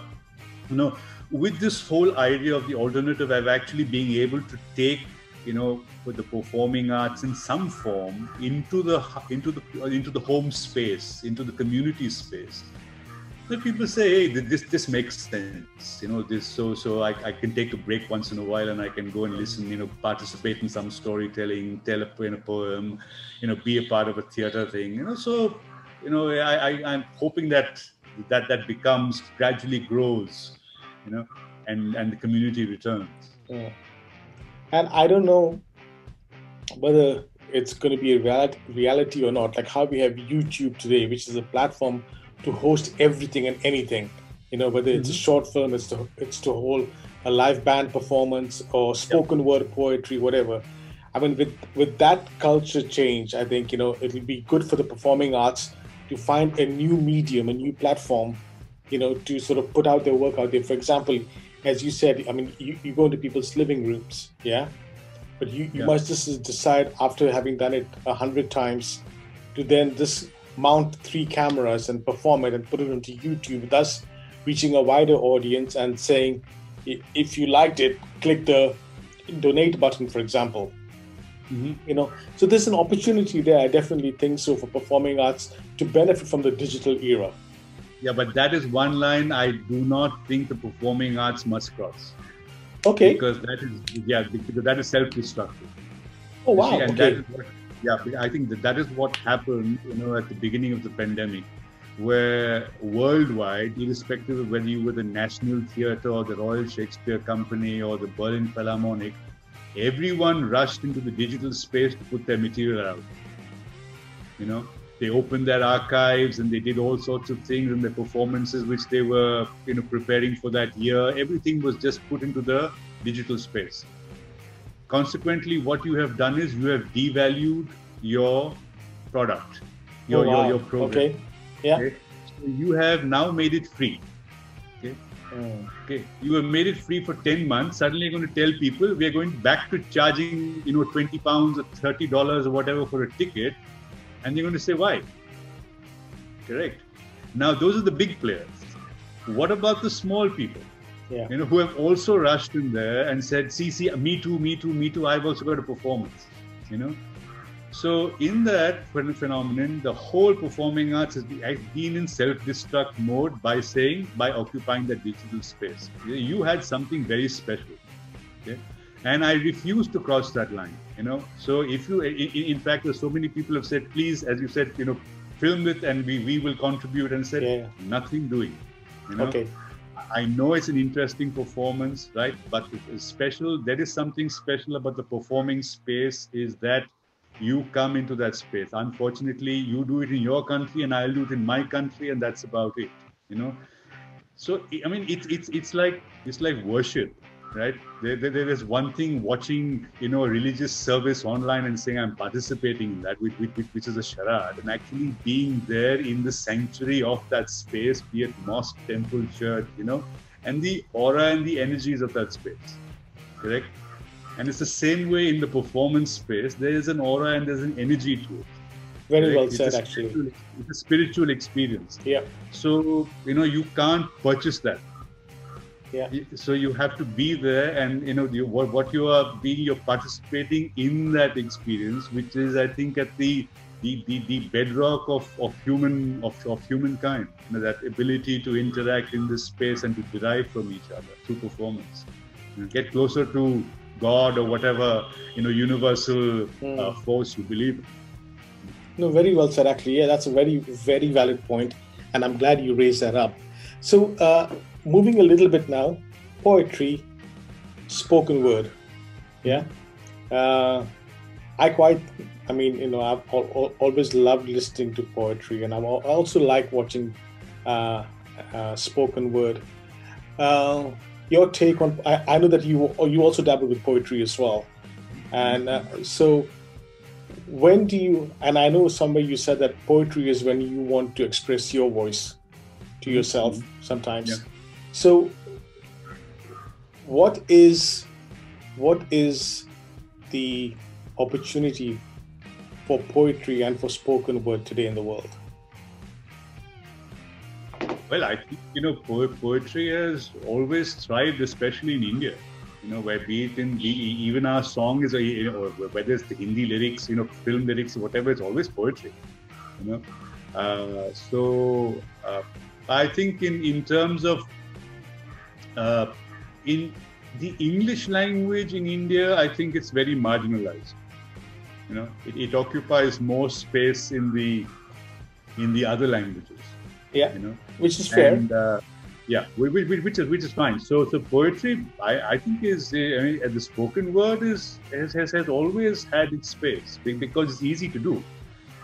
you know with this whole idea of the alternative i've actually being able to take you know the performing arts in some form into the into the into the home space into the community space then people say, hey, this this makes sense. You know, this so so I, I can take a break once in a while and I can go and listen. You know, participate in some storytelling, tell a, in a poem, you know, be a part of a theater thing. You know, so you know, I, I I'm hoping that that that becomes gradually grows. You know, and and the community returns. Yeah. And I don't know whether it's going to be a reality or not. Like how we have YouTube today, which is a platform to host everything and anything. You know, whether it's mm-hmm. a short film, it's to it's to hold a live band performance or spoken yep. word poetry, whatever. I mean, with with that culture change, I think you know it'll be good for the performing arts to find a new medium, a new platform, you know, to sort of put out their work out there. For example, as you said, I mean, you, you go into people's living rooms, yeah, but you, you yeah. must just decide after having done it a hundred times to then just mount three cameras and perform it and put it onto YouTube, thus reaching a wider audience and saying, if you liked it, click the donate button, for example. Mm-hmm. You know, so there's an opportunity there. I definitely think so for performing arts to benefit from the digital era. Yeah, but that is one line I do not think the performing arts must cross. Okay. Because that is yeah, because that is self-destructive. Oh wow! See, and okay. What, yeah, I think that that is what happened, you know, at the beginning of the pandemic, where worldwide, irrespective of whether you were the National Theatre or the Royal Shakespeare Company or the Berlin Philharmonic, everyone rushed into the digital space to put their material out. You know, they opened their archives and they did all sorts of things and their performances, which they were, you know, preparing for that year. Everything was just put into the digital space. Consequently, what you have done is you have devalued your product, your, oh, wow. your, your program. Okay. Yeah. Okay? So you have now made it free. Okay. Oh. Okay. You have made it free for 10 months. Suddenly you're going to tell people we are going back to charging, you know, 20 pounds or 30 dollars or whatever for a ticket. And you're going to say, why? Correct. Now, those are the big players. What about the small people? Yeah. you know, who have also rushed in there and said, see, see, me too, me too, me too, I've also got a performance, you know. So in that phenomenon, the whole performing arts has been in self-destruct mode by saying, by occupying that digital space. You had something very special, okay? And I refuse to cross that line, you know. So if you, in, in fact, so many people have said, please, as you said, you know, film it and we, we will contribute and said, yeah. nothing doing, you know. Okay. I know it's an interesting performance, right? But it is special. There is something special about the performing space. Is that you come into that space. Unfortunately, you do it in your country, and I'll do it in my country, and that's about it. You know. So I mean, it's it's it's like it's like worship. Right? There, there, there is one thing watching, you know, a religious service online and saying I'm participating in that, which, which, which is a charade, and actually being there in the sanctuary of that space, be it mosque, temple, church, you know, and the aura and the energies of that space, correct? And it's the same way in the performance space. There is an aura and there's an energy to it. Very well It's said, actually. It's a spiritual experience. Yeah, So, you know, you can't purchase that. Yeah, So you have to be there, and you know you, what, what you are being, you're participating in that experience, which is, I think, at the the, the, the bedrock of, of human of, of humankind. You know, that ability to interact in this space and to derive from each other through performance. You get closer to God or whatever you know universal uh, force you believe in. No, very well said, actually. Yeah, that's a very, very valid point, and I'm glad you raised that up. So, uh, moving a little bit now, poetry, spoken word. Yeah. Uh, I quite, I mean, you know, I've al- al- always loved listening to poetry, and I'm al- I also like watching uh, uh, spoken word. Uh, your take on, I, I know that you you also dabble with poetry as well. And uh, so, when do you and i know somewhere you said that poetry is when you want to express your voice to yourself sometimes Yeah. So what is what is the opportunity for poetry and for spoken word today in the world Well, I think you know po- poetry has always thrived, especially in India. You know, where be it in even our song is a you know whether it's the Hindi lyrics, you know, film lyrics, whatever, it's always poetry. You know, uh, so uh, I think in in terms of uh, in the English language in India, I think it's very marginalized. You know, it, it occupies more space in the in the other languages. yeah You know which is fair and uh, yeah, whi- whi- whi- which is which is fine. So so poetry, I, I think is uh, I mean, uh, the spoken word is has, has has always had its space because it's easy to do.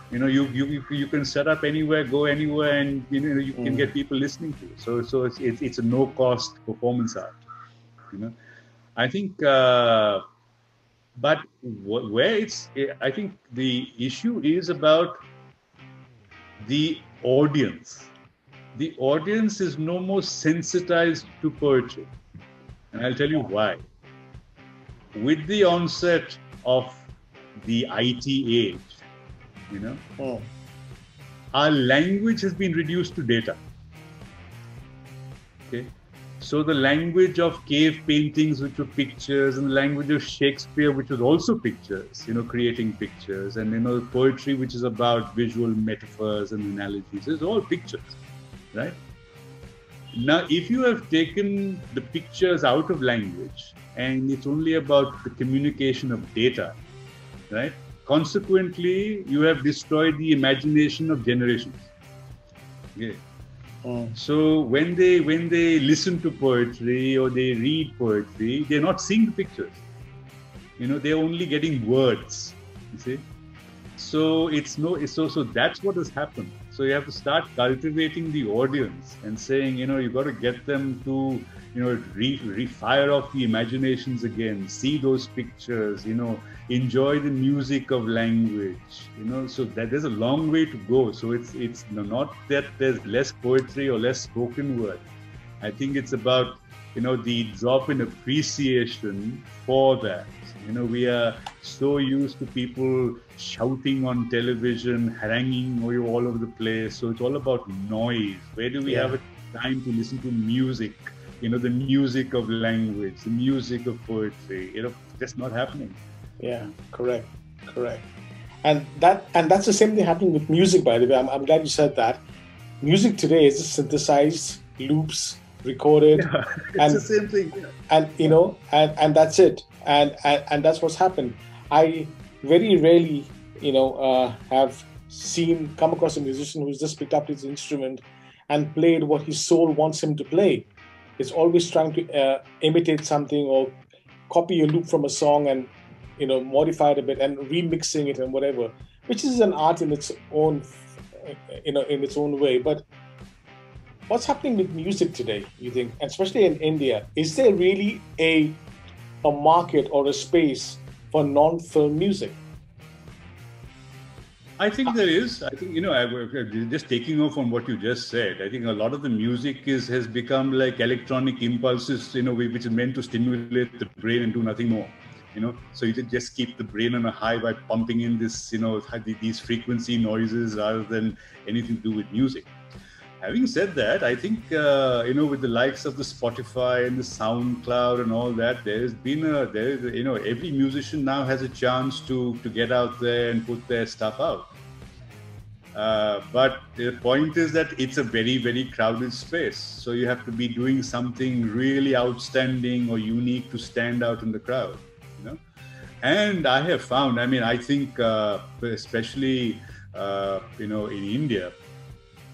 You know, you you you, can set up anywhere, go anywhere, and you know you can Mm. get people listening to. you So so it's it's, it's a no cost performance art. You know, I think. Uh, but wh- where it's, I think the issue is about the audience the audience is no more sensitized to poetry. And I'll tell you why. With the onset of the IT age, you know, Hmm. our language has been reduced to data. Okay. So the language of cave paintings, which were pictures, and the language of Shakespeare, which was also pictures, you know, creating pictures, and you know, poetry, which is about visual metaphors and analogies, is all pictures, right? Now, if you have taken the pictures out of language and it's only about the communication of data, right? Consequently, you have destroyed the imagination of generations. Okay. Hmm. So when they when they listen to poetry or they read poetry, they're not seeing pictures. You know, they're only getting words. You see. So it's no. So so that's what has happened. So you have to start cultivating the audience and saying, you know, you've got to get them to, you know, re, refire off the imaginations again, see those pictures, you know, enjoy the music of language, you know. So that there's a long way to go. So it's it's not that there's less poetry or less spoken word. I think it's about you know the drop in appreciation for that. You know, we are so used to people shouting on television, haranguing you all over the place. So it's all about noise. Where do we Yeah. have a time to listen to music? You know, the music of language, the music of poetry. You know, that's not happening. Yeah, correct, correct. And that and that's the same thing happening with music. By the way, I'm, I'm glad you said that. Music today is synthesized loops, recorded, it's And- the same thing. Yeah. and you know, and and that's it. And and, and that's what's happened. I very rarely, you know, uh, have seen come across a musician who's just picked up his instrument and played what his soul wants him to play. It's always trying to uh, imitate something or copy a loop from a song and you know modify it a bit and remixing it and whatever, which is an art in its own, you know, in its own way. But what's happening with music today? You think, especially in India, is there really a a market or a space for non-film music? I think there is. I think you know, I, just taking off on what you just said. I think a lot of the music is has become like electronic impulses, you know, which is meant to stimulate the brain and do nothing more. You know, so you just keep the brain on a high by pumping in this, you know, these frequency noises rather than anything to do with music. Having said that, I think uh, you know with the likes of the Spotify and the SoundCloud and all that, there's been a there is you know every musician now has a chance to to get out there and put their stuff out. Uh, but the point is that it's a very very crowded space, so you have to be doing something really outstanding or unique to stand out in the crowd. And I have found, I mean, I think uh, especially uh, you know in India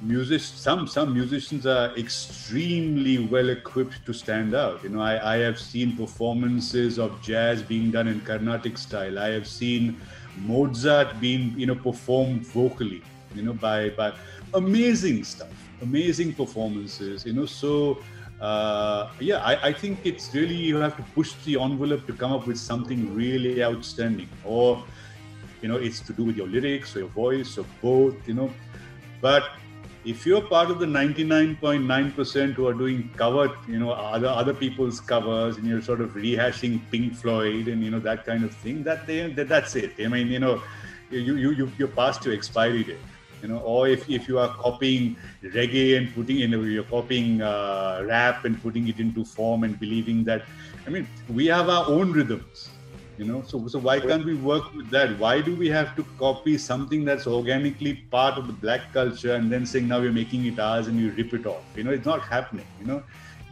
music some some musicians are extremely well equipped to stand out. You know I, I have seen performances of jazz being done in carnatic style. I have seen mozart being you know performed vocally you know by by amazing stuff amazing performances you know. So uh, yeah I, I think it's really you have to push the envelope to come up with something really outstanding or you know it's to do with your lyrics or your voice or both you know but if you're part of the 99.9% who are doing cover, you know, other other people's covers, and you're sort of rehashing Pink Floyd and you know that kind of thing, that they that, that's it. I mean, you know, you you you you're past your expiry date. You know, or if, if you are copying reggae and putting in, you're copying uh, rap and putting it into form and believing that, I mean, we have our own rhythms you know so so why can't we work with that? Why do we have to copy something that's organically part of the black culture and then saying now we're making it ours and you rip it off? You know it's not happening you know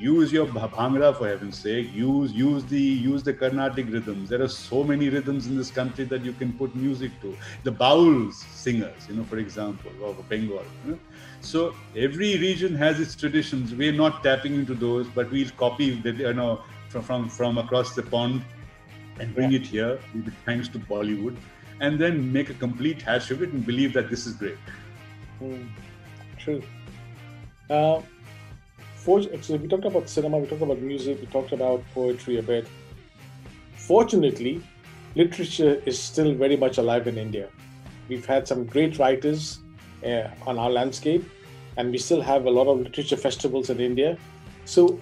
use your bhangra for heaven's sake use use the use the carnatic rhythms there are so many rhythms in this country that you can put music to the baul singers you know for example of bengal you know? so every region has its traditions we're not tapping into those but we'll copy the, you know from, from from across the pond and bring it here, thanks to Bollywood, and then make a complete hash of it and believe that this is great. Mm, true. Uh, for, so we talked about cinema, we talked about music, we talked about poetry a bit. Fortunately, literature is still very much alive in India. We've had some great writers uh, on our landscape, and we still have a lot of literature festivals in India. So,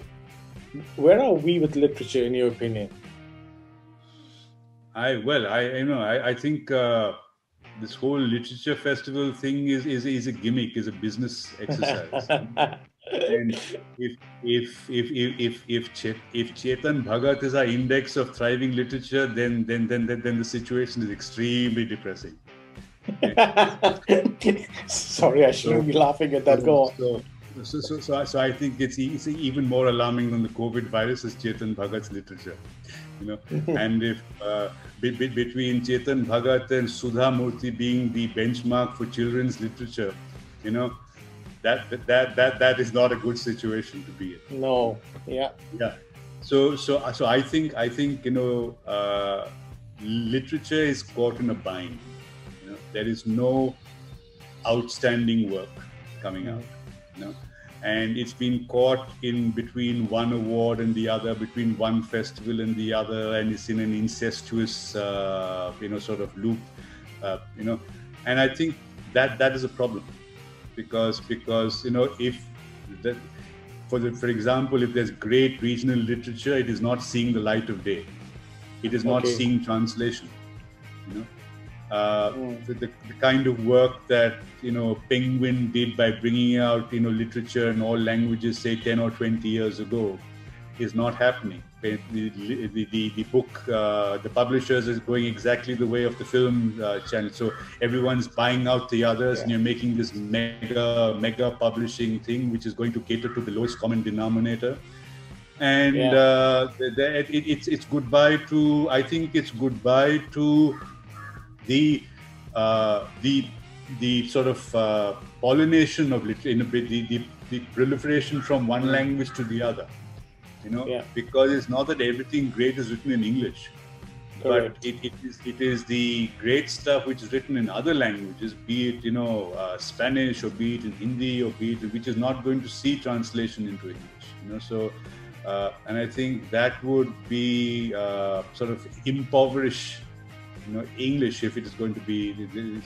where are we with literature, in your opinion? I well, I you know, I, I think uh, this whole literature festival thing is is is a gimmick, is a business exercise. And if if if if if if, Chet, if Chetan Bhagat is our index of thriving literature, then then then then, then the situation is extremely depressing. Sorry, I shouldn't so, be laughing at that. Go so, so, so, so, so, I think it's, it's even more alarming than the COVID virus is Chetan Bhagat's literature you know. and if uh, be, be, between Chetan Bhagat and Sudha Murty being the benchmark for children's literature, you know, that that that that is not a good situation to be in. No. Yeah. Yeah. So so so I think I think you know uh, literature is caught in a bind. You know, there is no outstanding work coming out. You know and it's been caught in between one award and the other, between one festival and the other, and it's in an incestuous, uh, you know, sort of loop, uh, you know, and I think that that is a problem because because you know if that for the, for example if there's great regional literature, it is not seeing the light of day, it is not okay. seeing translation, you know uh, mm. the, the, kind of work that you know Penguin did by bringing out you know literature in all languages, say 10 or 20 years ago, is not happening. The, the, the, the book, uh, the publishers is going exactly the way of the film uh, channel. So everyone's buying out the others, yeah. and you're making this mega mega publishing thing, which is going to cater to the lowest common denominator and yeah. uh, the, the, it, it's it's goodbye to I think it's goodbye to the uh, the the sort of uh, pollination of literature, in a bit, the, the, the, proliferation from one mm. language to the other. You know, yeah. because it's not that everything great is written in English. Correct. But it, it is it is the great stuff which is written in other languages, be it you know uh, Spanish or be it in Hindi or be it which is not going to see translation into English. You know, so uh, and I think that would be uh, sort of impoverish you know English if it is going to be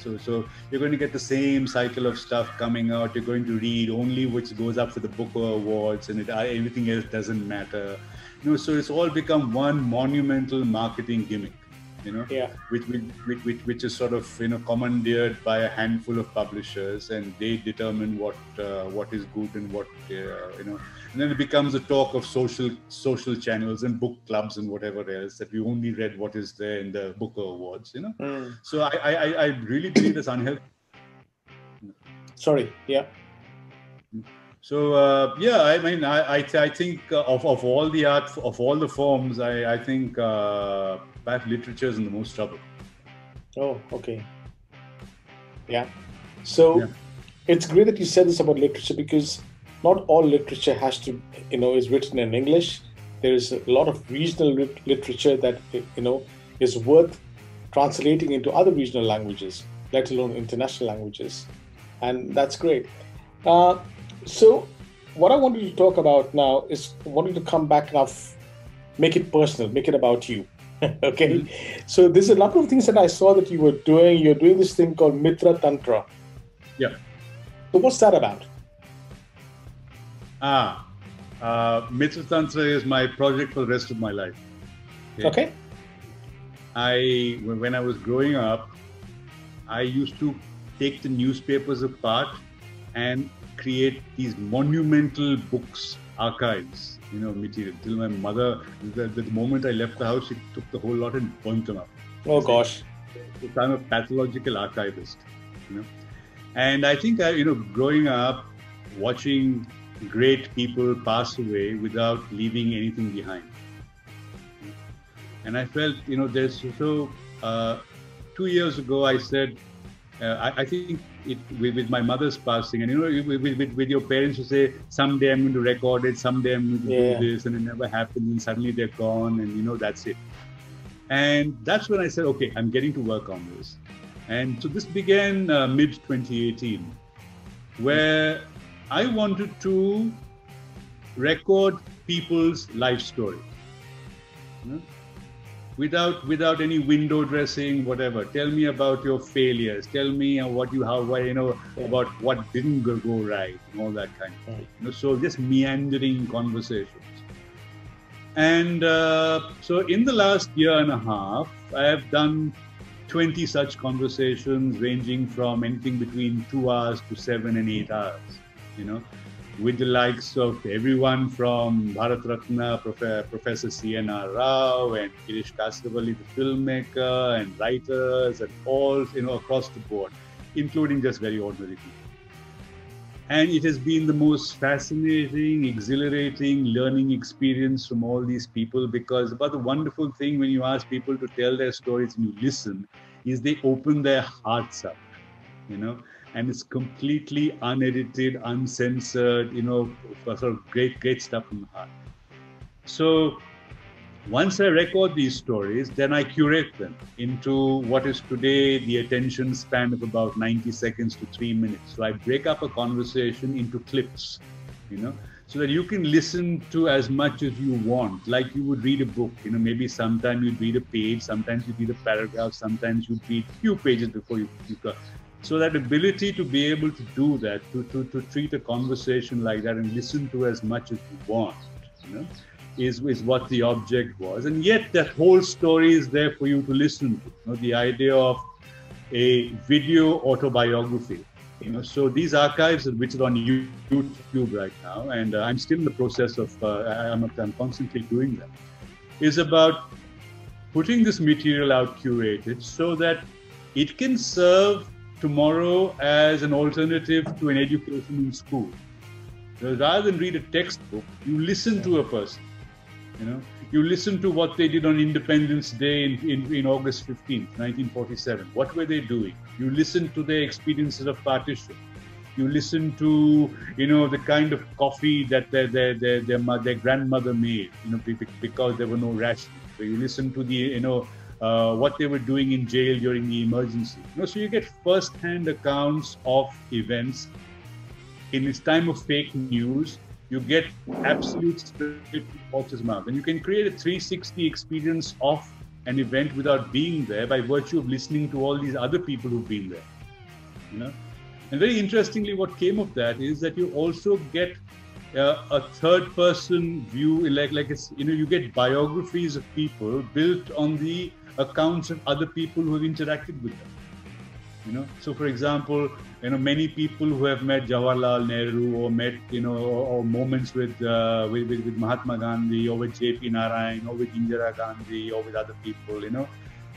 so so you're going to get the same cycle of stuff coming out you're going to read only which goes up for the Booker awards and it, everything else doesn't matter you know so it's all become one monumental marketing gimmick you know, yeah. which, which, which, which is sort of you know commandeered by a handful of publishers, and they determine what uh, what is good and what uh, you know, and then it becomes a talk of social social channels and book clubs and whatever else that we only read what is there in the Booker Awards, you know. Mm. So I, I I really believe it's unhealthy. Sorry, yeah. So uh, yeah, I mean, I I, I think of, of all the art of all the forms, I I think uh, that literature is in the most trouble. Oh, okay. Yeah. So yeah. it's great that you said this about literature because not all literature has to, you know, is written in English. There is a lot of regional literature that you know is worth translating into other regional languages, let alone international languages, and that's great. Uh, so, what I wanted to talk about now is wanting to come back now, make it personal, make it about you. okay. Mm-hmm. So, there's a lot of things that I saw that you were doing. You're doing this thing called Mitra Tantra. Yeah. So, what's that about? Ah, uh, Mitra Tantra is my project for the rest of my life. Okay. okay. I, when I was growing up, I used to take the newspapers apart and create these monumental books, archives, you know, material. Till my mother, the, the moment I left the house, she took the whole lot and burnt them up. Oh gosh. So I'm a pathological archivist, you know. And I think I, you know, growing up, watching great people pass away without leaving anything behind. And I felt, you know, there's so. Uh, two years ago, I said, uh, I, I, think it with, with, my mother's passing, and you know, with, with, with, your parents you say, someday I'm going to record it, someday I'm going to yeah. do this, and it never happens, and suddenly they're gone, and you know, that's it. And that's when I said, okay, I'm getting to work on this. And so this began uh, mid 2018, where I wanted to record people's life story. You know? without without any window dressing, whatever. Tell me about your failures. Tell me what you how why you know yeah. about what didn't go, go right and all that kind of thing. You know, so just meandering conversations. And uh, so in the last year and a half, I have done 20 such conversations ranging from anything between two hours to seven and eight hours, you know with the likes of everyone from Bharat Ratna, Prof- Professor C.N.R. Rao and Girish Kasaravalli, the filmmaker, and writers, and all you know across the board, including just very ordinary people. And it has been the most fascinating, exhilarating learning experience from all these people because about the wonderful thing when you ask people to tell their stories and you listen is they open their hearts up, you know and it's completely unedited, uncensored, you know, sort of great, great stuff from the heart. So once I record these stories, then I curate them into what is today the attention span of about 90 seconds to three minutes. So I break up a conversation into clips, you know, so that you can listen to as much as you want, like you would read a book. You know, maybe sometimes you'd read a page, sometimes you'd read a paragraph, sometimes you'd read a few pages before you, you so that ability to be able to do that, to, to, to treat a conversation like that and listen to as much as you want, you know, is, is what the object was. And yet that whole story is there for you to listen to. You know, the idea of a video autobiography. You know, so these archives, which are on YouTube right now, and uh, I'm still in the process of, uh, I'm, I'm constantly doing that, is about putting this material out curated so that it can serve tomorrow as an alternative to an education in school. Rather than read a textbook, you listen to a person. You know, you listen to what they did on Independence Day in, in, in August 15th, 1947. What were they doing? You listen to their experiences of partition. You listen to, you know, the kind of coffee that their their their, their, their grandmother made, you know, because there were no rations. So you listen to the, you know, uh, what they were doing in jail during the emergency. You know, so you get first-hand accounts of events. In this time of fake news, you get absolute straight horse's mouth, and you can create a 360 experience of an event without being there by virtue of listening to all these other people who've been there. You know, and very interestingly, what came of that is that you also get uh, a third person view like like it's you know you get biographies of people built on the accounts of other people who have interacted with them. You know so for example you know many people who have met jawaharlal nehru or met you know or, or moments with, uh, with, with with mahatma gandhi or with jp narayan or with indira gandhi or with other people you know.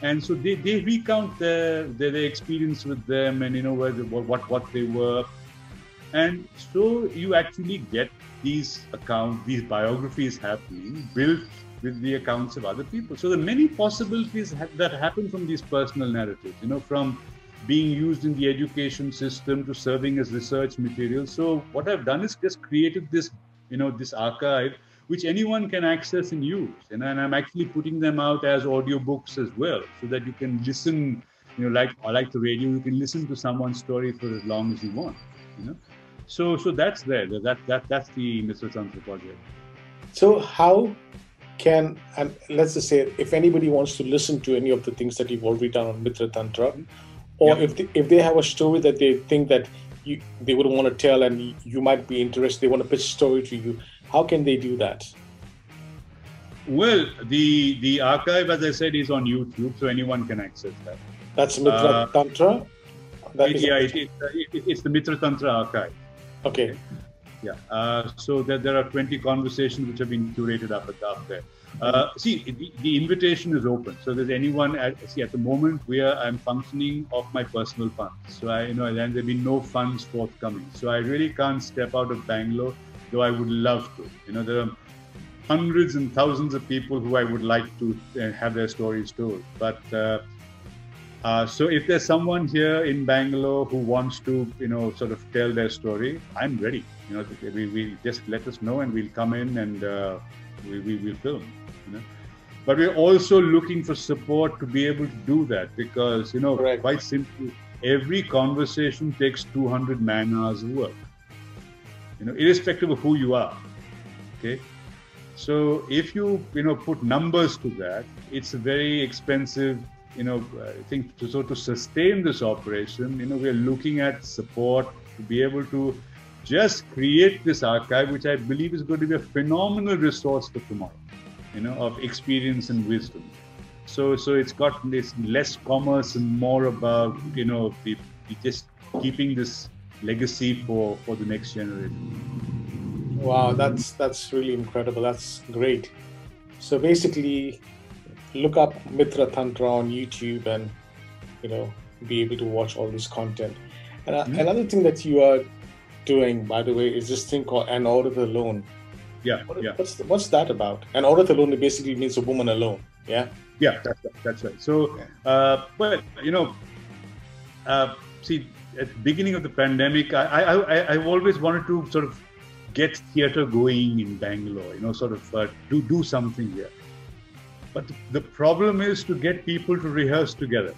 And so they, they recount their, their, their experience with them and you know where what what they were. And so you actually get these accounts, these biographies happening, built with the accounts of other people. So the many possibilities ha- that happen from these personal narratives, you know, from being used in the education system to serving as research material. So what I've done is just created this, you know, this archive which anyone can access and use. And, and I'm actually putting them out as audiobooks as well, so that you can listen, you know, like I like the radio, you can listen to someone's story for as long as you want, you know. So, so that's there. That that that's the Mitra Tantra project. So, how can and let's just say if anybody wants to listen to any of the things that you've already done on Mitra Tantra, or yeah. if they, if they have a story that they think that you they would want to tell and you might be interested, they want to pitch a story to you. How can they do that? Well, the the archive, as I said, is on YouTube, so anyone can access that. That's Mitra uh, Tantra. That it, yeah, it, it, it's the Mitra Tantra archive. Okay. Yeah. Uh, so there, are 20 conversations which have been curated up, up there. Uh, see, the, the, invitation is open. So there's anyone at see at the moment where I'm functioning off my personal funds. So I, you know, and there've been no funds forthcoming. So I really can't step out of Bangalore, though I would love to. You know, there are hundreds and thousands of people who I would like to uh, have their stories told, but uh, uh, so if there's someone here in Bangalore who wants to, you know, sort of tell their story, I'm ready. You know, we, we just let us know and we'll come in and uh, we, we will film. You know, but we're also looking for support to be able to do that because you know, Correct. quite simply, every conversation takes 200 man hours of work. You know, irrespective of who you are. Okay. So if you you know put numbers to that, it's a very expensive you know, I think to, so to sustain this operation, you know, we're looking at support to be able to just create this archive, which I believe is going to be a phenomenal resource for tomorrow, you know, of experience and wisdom. So, so it's got this less commerce and more about, you know, just keeping this legacy for, for the next generation. Wow, that's that's really incredible. That's great. So basically, look up Mitra Tantra on YouTube and you know be able to watch all this content. And uh, mm-hmm. another thing that you are doing, by the way, is this thing called an Aurat alone. Yeah, what, yeah. What's what's that about? An Aurat alone basically means a woman alone. Yeah. Yeah, that's right. That's right. So, uh, well, you know, uh, see, at the beginning of the pandemic, I, I, I, I've always wanted to sort of get theater going in Bangalore. You know, sort of uh, do do something here. But the problem is to get people to rehearse together.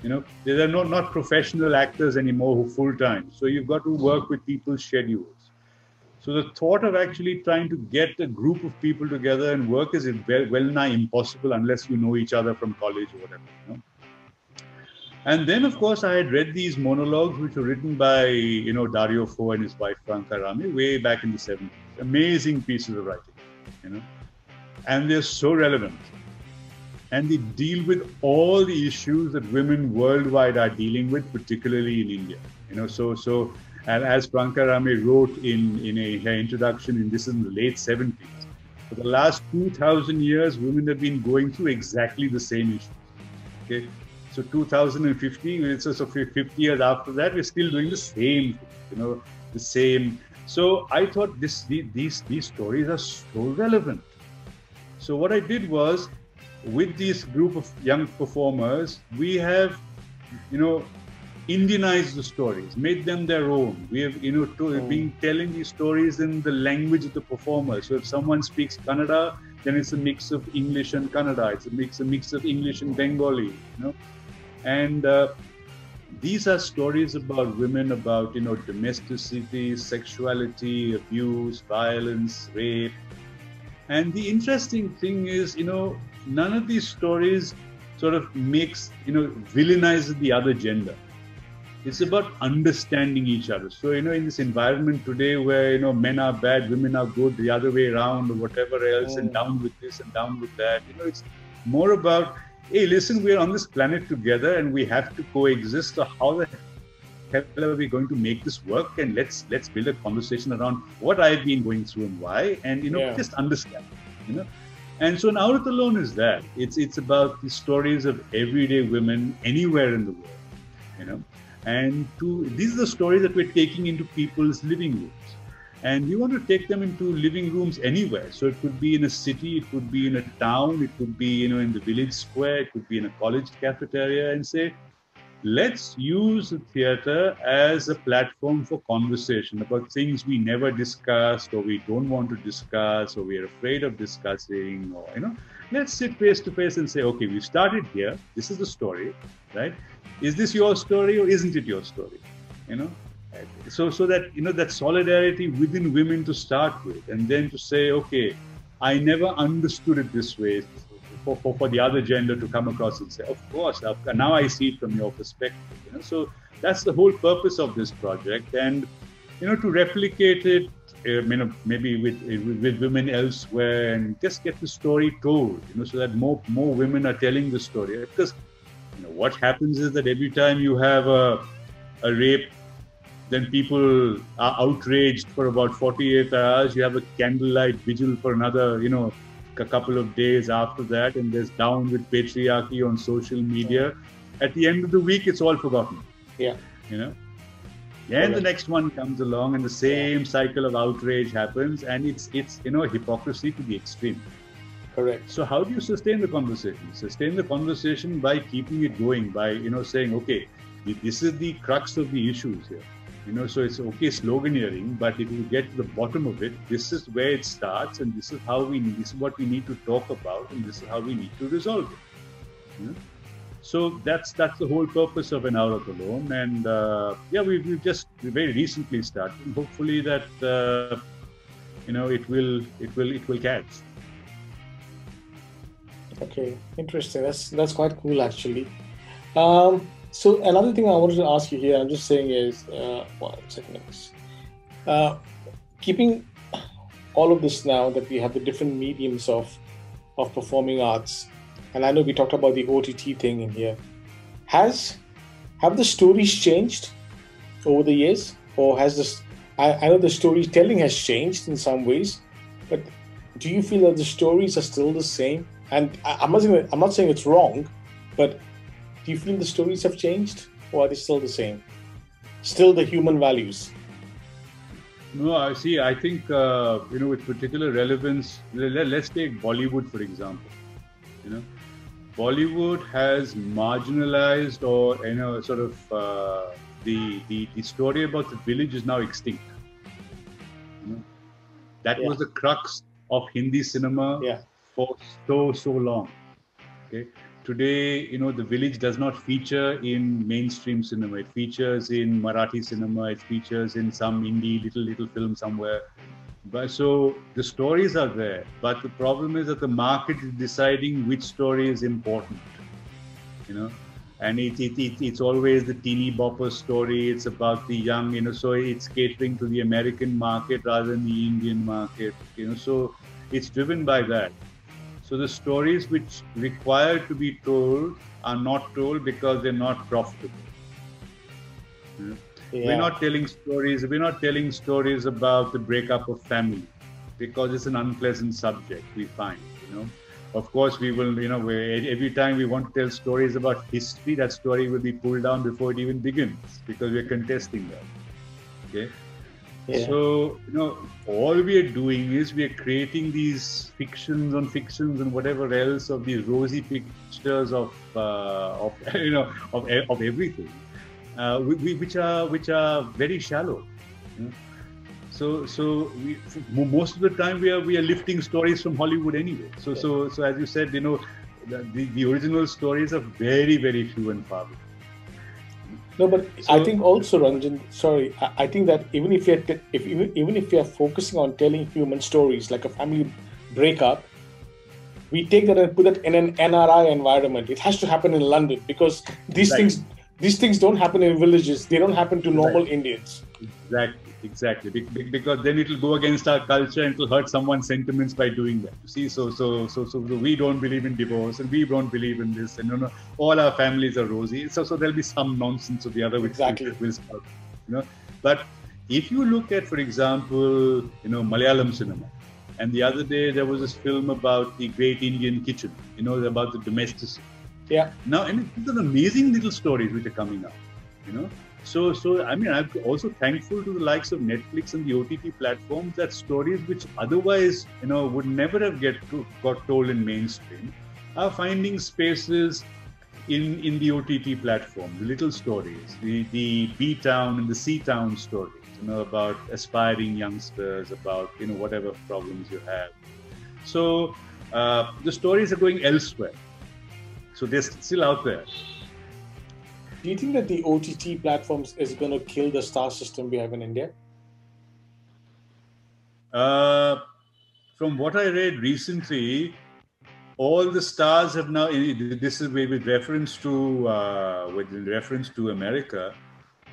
You know, they're no, not professional actors anymore who full time. So you've got to work with people's schedules. So the thought of actually trying to get a group of people together and work is well, well nigh impossible unless you know each other from college or whatever. You know? And then, of course, I had read these monologues, which were written by, you know, Dario Fo and his wife Franca Rame way back in the 70s. Amazing pieces of writing, you know, and they're so relevant and they deal with all the issues that women worldwide are dealing with, particularly in India. You know, so so and as Franca Rame wrote in in a, her introduction, in this in the late 70s, for the last 2,000 years, women have been going through exactly the same issues. Okay, so 2050, so, so 50 years after that, we're still doing the same, you know, the same. So I thought this these these stories are so relevant. So what I did was with this group of young performers, we have, you know, Indianized the stories, made them their own. We have, you know, to, oh. been telling these stories in the language of the performer. So if someone speaks Kannada, then it's a mix of English and Kannada. It's a mix, a mix of English and Bengali. You know, and uh, these are stories about women, about you know domesticity, sexuality, abuse, violence, rape. And the interesting thing is, you know, none of these stories sort of makes you know villainizes the other gender it's about understanding each other. So, you know, in this environment today where, you know, men are bad, women are good, the other way around, or whatever else, and oh. down with this and down with that, you know, it's more about, hey, listen, we're on this planet together and we have to coexist. So, how the hell are we going to make this work? And let's let's build a conversation around what I've been going through and why, and, you know, yeah. just understand, you know. And so, Now Aurat Alone is that. It's, it's about the stories of everyday women anywhere in the world, you know and to these are the stories that we're taking into people's living rooms. And we want to take them into living rooms anywhere. So it could be in a city, it could be in a town, it could be, you know, in the village square, it could be in a college cafeteria and say, let's use the theater as a platform for conversation about things we never discussed or we don't want to discuss or we're afraid of discussing or you know. Let's sit face to face and say okay we started here. This is the story right? Is this your story or isn't it your story? You know? So so that you know that solidarity within women to start with and then to say okay i never understood it this way for, for, for the other gender to come across and say of course now i see it from your perspective you know so that's the whole purpose of this project and you know to replicate it uh, you know, maybe with, with women elsewhere and just get the story told, you know, so that more more women are telling the story. Because you know, what happens is that every time you have a, a rape, then people are outraged for about 48 hours. You have a candlelight vigil for another, you know, a couple of days after that, and there's down with patriarchy on social media. At the end of the week, it's all forgotten. Yeah. You know? Then the next one comes along, and the same cycle of outrage happens, and it's it's you know hypocrisy to the extreme. Correct. So how do you sustain the conversation? Sustain the conversation by keeping it going, by you know saying, okay, this is the crux of the issues here. You know, so it's okay sloganeering, but if you get to the bottom of it, this is where it starts, and this is how we this is what we need to talk about, and this is how we need to resolve it. You know? So that's that's the whole purpose of an Aurat Alone, and uh, yeah, we we just very recently started. Hopefully that uh, you know it will it will it will catch. Okay, interesting. That's that's quite cool actually. Um, so another thing I wanted to ask you here, I'm just saying is, uh, one second, uh, keeping all of this now that we have the different mediums of of performing arts, and I know we talked about the OTT thing in here. Has have the stories changed over the years, or has this? I, I know the storytelling has changed in some ways, but do you feel that the stories are still the same? And I, am not saying I'm not saying it's wrong, but do you feel the stories have changed, or are they still the same? Still the human values. No, I see. I think uh, you know, with particular relevance. Let, us take Bollywood for example. You know, Bollywood has marginalized, or you know, sort of uh, the, the the story about the village is now extinct. You know? That yeah. was the crux of Hindi cinema yeah for so so long. Okay, today you know the village does not feature in mainstream cinema. It features in Marathi cinema. It features in some indie little little film somewhere. But so the stories are there, but the problem is that the market is deciding which story is important. You know, and it, it, it, it's always the teeny bopper story. It's about the young, you know, so it's catering to the American market rather than the Indian market. You know, so it's driven by that. So the stories which require to be told are not told because they're not profitable. Yeah. We're not telling stories. We're not telling stories about the breakup of family because it's an unpleasant subject. We find, you know. Of course, we will, you know, every time we want to tell stories about history, that story will be pulled down before it even begins because we're contesting that. Okay. Yeah. So, you know, all we are doing is we are creating these fictions on fictions and whatever else of these rosy pictures of, uh, of you know, of, of everything, uh, which are which are very shallow. So, so we, most of the time we are we are lifting stories from Hollywood anyway. So, so, so as you said, you know, the, the original stories are very, very few and far between. No, but so, I think also Ranjan. Sorry, I, I think that even if you're te- if even, even if you're focusing on telling human stories like a family breakup, we take that and put that in an NRI environment. It has to happen in London because these right. things these things don't happen in villages. They don't happen to normal right. Indians. Exactly exactly. Because then it will go against our culture and it will hurt someone's sentiments by doing that. You see so so so so we don't believe in divorce and we don't believe in this and you know all our families are rosy. So so there'll be some nonsense or the other which exactly. will start you know. But if you look at for example you know malayalam cinema and the other day there was this film about the great indian kitchen you know about the domesticity yeah. Now and these are amazing little stories which are coming up you know so, so I mean, I'm also thankful to the likes of Netflix and the OTT platforms that stories which otherwise, you know, would never have get to, got told in mainstream are finding spaces in in the OTT platform. The little stories, the the B town and the C town stories, you know, about aspiring youngsters, about you know whatever problems you have. So uh, the stories are going elsewhere. So they're still out there. Do you think that the OTT platforms is going to kill the star system we have in India? Uh, from what I read recently, all the stars have now. This is with reference to uh, with reference to America.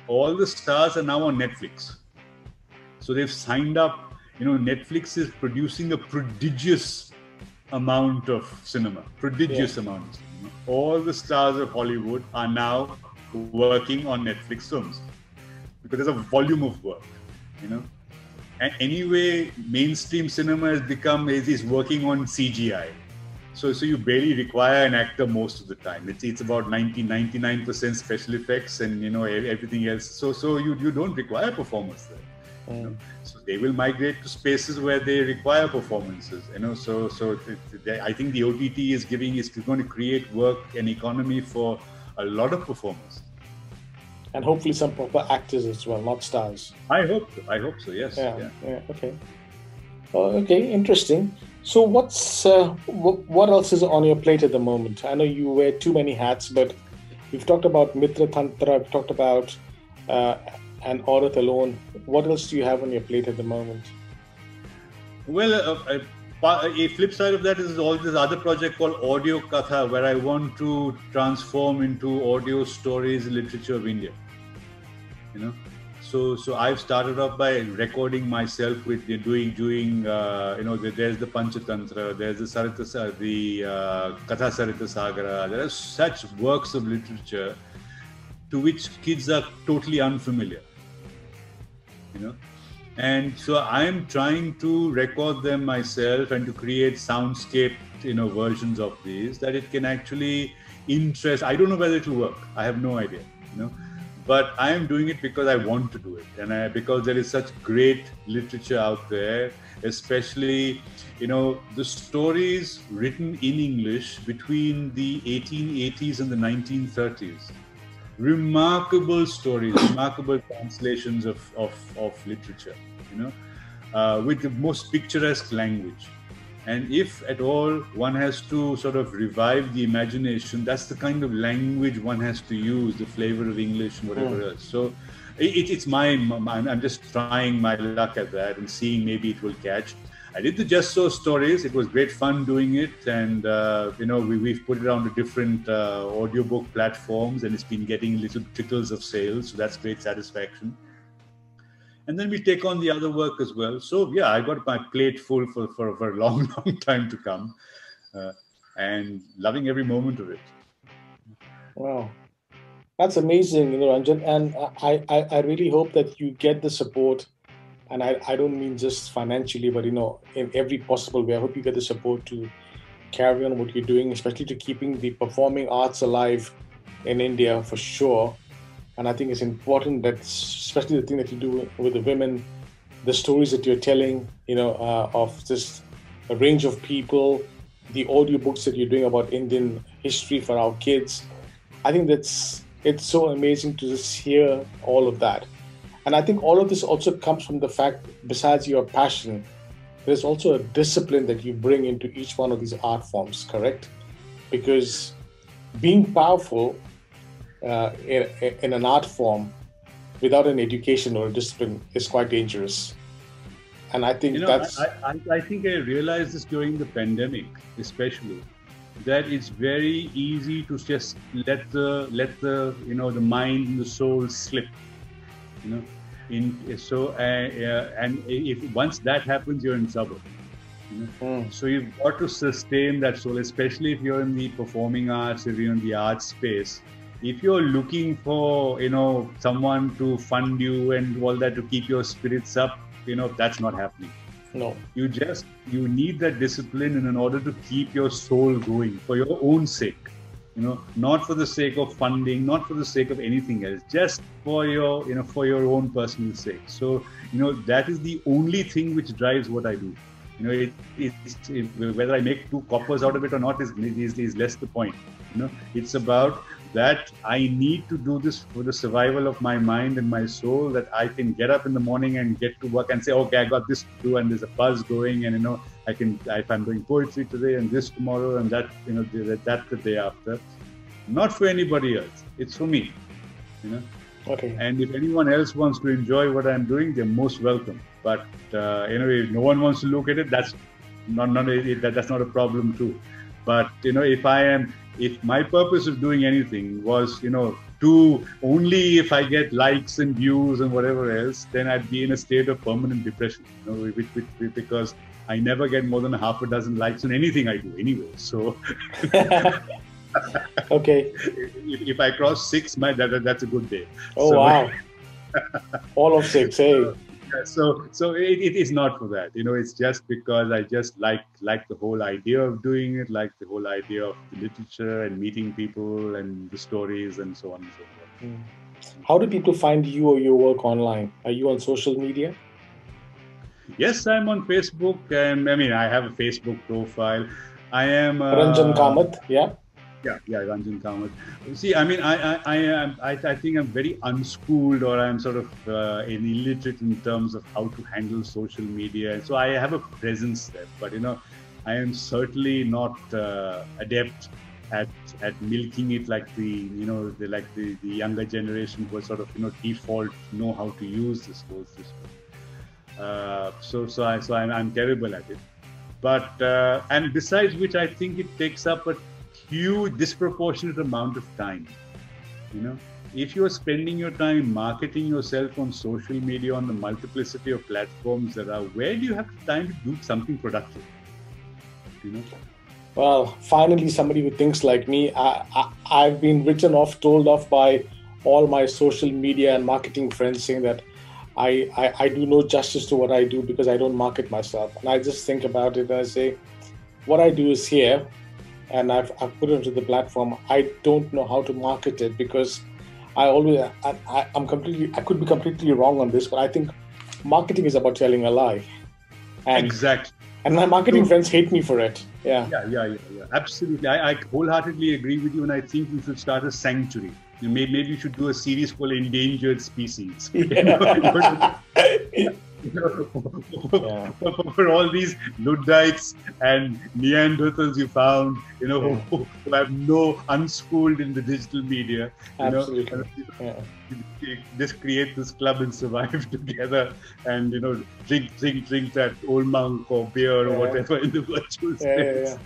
All the stars are now on Netflix, so they've signed up. You know, Netflix is producing a prodigious amount of cinema, prodigious yeah. amount. All the stars of Hollywood are now working on Netflix films because there's a volume of work, you know. And anyway, mainstream cinema has become is, is working on CGI. So, so you barely require an actor most of the time. It's, it's about 90, 99% special effects and you know everything else. So, so you, you don't require performers there. Mm. You know? So they will migrate to spaces where they require performances. You know, so so I think the OTT is giving is going to create work and economy for a lot of performers. And hopefully some proper actors as well, not stars. I hope so. I hope so, yes. Yeah, yeah. yeah okay. Oh, okay, interesting. So, what's uh, what else is on your plate at the moment? I know you wear too many hats, but we've talked about Mitra Tantra, we've talked about uh, an Aurat alone. What else do you have on your plate at the moment? Well, uh, a flip side of that is all this other project called Audio Katha, where I want to transform into audio stories literature of India. You know, so so I've started off by recording myself with doing doing uh, you know there's the Panchatantra, there's the Sarita, the uh, Katha Sarita Sagara. There are such works of literature to which kids are totally unfamiliar. You know, and so i'm trying to record them myself and to create soundscape you know versions of these that it can actually interest. I don't know whether it will work. I have no idea you know. But i am doing it because i want to do it. And I, because there is such great literature out there especially you know the stories written in english between the 1880s and the 1930s remarkable stories, remarkable translations of, of, of literature, you know, uh, with the most picturesque language. And if at all one has to sort of revive the imagination, that's the kind of language one has to use, the flavor of English and whatever mm. else. So it, it's my, my, I'm just trying my luck at that and seeing maybe it will catch. I did the Just So stories. It was great fun doing it, and uh, you know we, have put it on the different uh, audiobook platforms, and it's been getting little trickles of sales. So that's great satisfaction. And then we take on the other work as well. So yeah, I got my plate full for for, for a long, long time to come, uh, and loving every moment of it. Wow, that's amazing, Ranjan. And I, I, I really hope that you get the support and I, I don't mean just financially, but you know, in every possible way. I hope you get the support to carry on what you're doing, especially to keeping the performing arts alive in India for sure. And I think it's important that, especially the thing that you do with the women, the stories that you're telling, you know, uh, of just a range of people, the audiobooks that you're doing about Indian history for our kids. I think that's it's so amazing to just hear all of that. And I think all of this also comes from the fact, besides your passion, there's also a discipline that you bring into each one of these art forms, correct? Because being powerful uh, in, in an art form without an education or a discipline is quite dangerous. And I think you know, that's. I, I, I think I realized this during the pandemic, especially, that it's very easy to just let the let the you know the mind and the soul slip, you know. In so uh, uh, and if once that happens, you're in trouble. You know? Mm. So you've got to sustain that soul, especially if you're in the performing arts, if you're in the art space if you're looking for you know someone to fund you and all that to keep your spirits up you know that's not happening no you just you need that discipline in order to keep your soul going for your own sake you know not for the sake of funding not for the sake of anything else just for your you know for your own personal sake so you know that is the only thing which drives what i do you know it, it, it, whether i make two coppers out of it or not is, is, is less the point you know it's about that I need to do this for the survival of my mind and my soul. That I can get up in the morning and get to work and say, okay, I got this to do, and there's a buzz going, and you know, I can if I'm doing poetry today and this tomorrow and that, you know, that, that the day after. Not for anybody else. It's for me. You know. Okay. And if anyone else wants to enjoy what I'm doing, they're most welcome. But uh, you know, if no one wants to look at it, that's not, not that, that's not a problem too. But you know, if I am if my purpose of doing anything was, you know, to only if I get likes and views and whatever else, then I'd be in a state of permanent depression, you know, because I never get more than half a dozen likes on anything I do anyway. So, okay. If, if, I cross six, my that, that's a good day. Oh so, wow! All of six, hey so so it, it is not for that you know it's just because i just like like the whole idea of doing it like the whole idea of the literature and meeting people and the stories and so on and so forth mm. how do people find you or your work online are you on social media yes i'm on facebook and i mean i have a facebook profile i am uh, ranjan kamath yeah yeah, yeah, Ranjan Kamath. See, I mean, I, I, I am, I, I think I'm very unschooled, or I'm sort of uh, illiterate in terms of how to handle social media. And so I have a presence there, but you know, I am certainly not uh, adept at at milking it like the you know the like the, the younger generation who are sort of you know default know how to use this whole system. Uh, so so I so I'm, I'm terrible at it. But uh, and besides which, I think it takes up a huge disproportionate amount of time you know if you are spending your time marketing yourself on social media on the multiplicity of platforms that are where do you have time to do something productive you know well finally somebody who thinks like me I, I, i've been written off told off by all my social media and marketing friends saying that I, I, I do no justice to what I do because I don't market myself. And I just think about it and I say, what I do is here and I've, I've put it onto the platform. I don't know how to market it because I always I, I, am completely I could be completely wrong on this, but I think marketing is about telling a lie. And, exactly. And my marketing so, friends hate me for it. Yeah. Yeah, yeah, yeah, yeah. Absolutely. I, I wholeheartely agree with you, and I think we should start a sanctuary. Maybe, maybe you should do a series called Endangered Species. Yeah. for all these Luddites and Neanderthals you found, you know, yeah. who, who, have no unschooled in the digital media. Absolutely. Know, yeah. just create this club and survive together and, you know, drink, drink, drink that old monk or beer or whatever in the virtual space.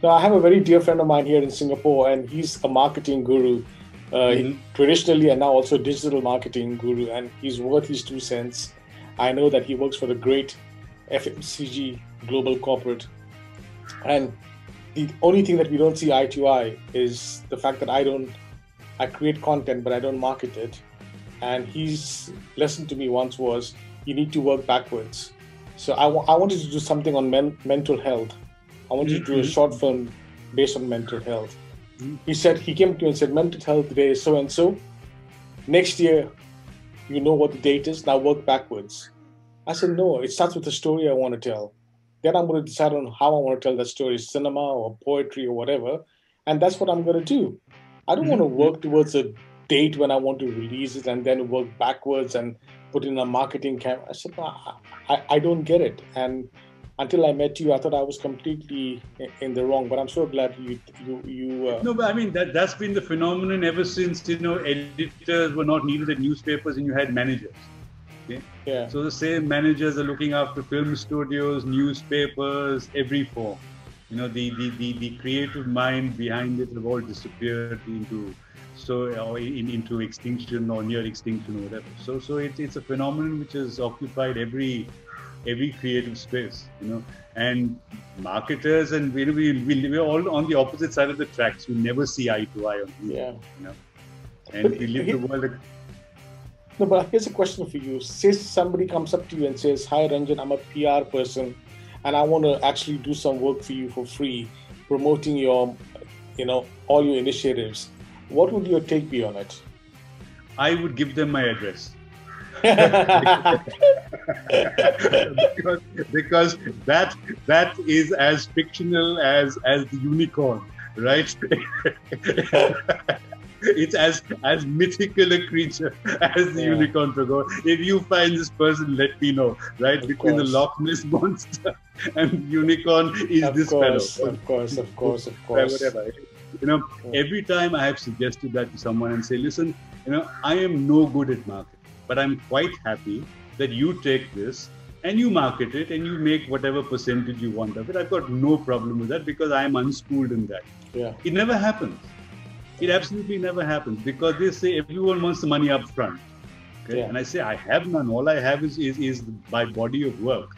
So I have a very dear friend of mine here in Singapore, and he's a marketing guru. Uh, mm-hmm. traditionally and now also digital marketing guru, and he's worth his two cents I know that he works for a great FMCG global corporate. And the only thing that we don't see eye to eye is the fact that I don't, I create content, but I don't market it. And his lesson to me once was, you need to work backwards. So I, w- I wanted to do something on men- mental health. I wanted mm-hmm. to do a mm-hmm. short film based on mental health. Mm-hmm. He said, he came to me and said, mental health day is so and so. Next year, you know what the date is, now work backwards. I said, no, it starts with the story I want to tell. Then I'm going to decide on how I want to tell that story, cinema or poetry or whatever. And that's what I'm going to do. I don't mm-hmm. want to work towards a date when I want to release it and then work backwards and put in a marketing camp. I said, no, I, I don't get it. And until I met you, I thought I was completely in the wrong. But I'm so glad you you you. Uh... No, but I mean that that's been the phenomenon ever since you know editors were not needed at newspapers and you had managers. Okay? Yeah. So the same managers are looking after film studios, newspapers, every form. You know, the the, the, the creative mind behind it have all disappeared into so or in, into extinction or near extinction or whatever. So so it's it's a phenomenon which has occupied every every creative space, you know. And marketers and we, we, we, we're all on the opposite side of the tracks. We never see eye to eye on people, yeah. you know. And but we live he, the world. No, but here's a question for you. Say somebody comes up to you and says, Hi, Ranjan, I'm a PR person and I want to actually do some work for you for free, promoting your, you know, all your initiatives. What would your take be on it? I would give them my address. Because, because that that is as fictional as as the unicorn, right? it's as as mythical a creature as the yeah. unicorn go. If you find this person, let me know. Right of between course. the Loch Ness monster and unicorn is of this course, fellow. Of course, of course, of course. Whatever. You know, every time I have suggested that to someone and say, listen, you know, I am no good at marketing, but I'm quite happy that you take this and you market it and you make whatever percentage you want of it. I've got no problem with that because I'm unschooled in that. Yeah. It never happens. It absolutely never happens because they say everyone wants the money up front. Okay? Yeah. And I say I have none. All I have is is, is my body of work.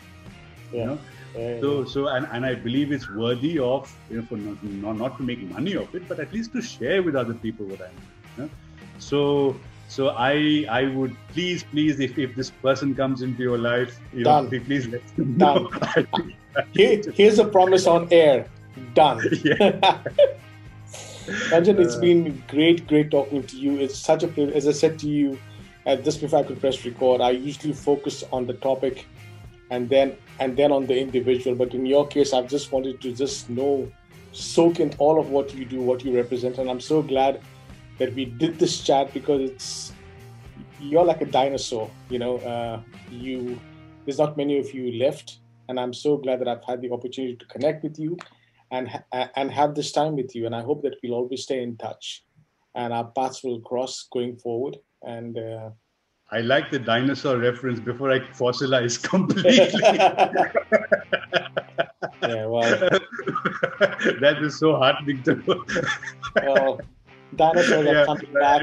Yeah. You know? Yeah, so so and, and I believe it's worthy of you know for not, not, not to make money of it, but at least to share with other people what I'm. You know? So so I I would please please if, if this person comes into your life, you Done. know, please let them know. Here, here's a promise on air. Done. Yeah. Ranjan, it's uh, been great, great talking to you. It's such a pleasure. As I said to you, at this before I could press record, I usually focus on the topic and then and then on the individual. But in your case, I've just wanted to just know, soak in all of what you do, what you represent, and I'm so glad that we did this chat because it's you're like a dinosaur. You know, uh, you there's not many of you left, and I'm so glad that I've had the opportunity to connect with you and and have this time with you. And I hope that we'll always stay in touch, and our paths will cross going forward. And uh, I like the dinosaur reference before I fossilize completely. yeah, well, that is so heartening to well, dinosaurs yeah, are coming back.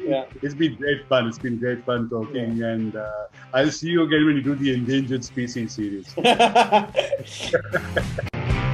yeah. It's been great fun. It's been great fun talking, yeah. and uh, I'll see you again when you do the endangered species series.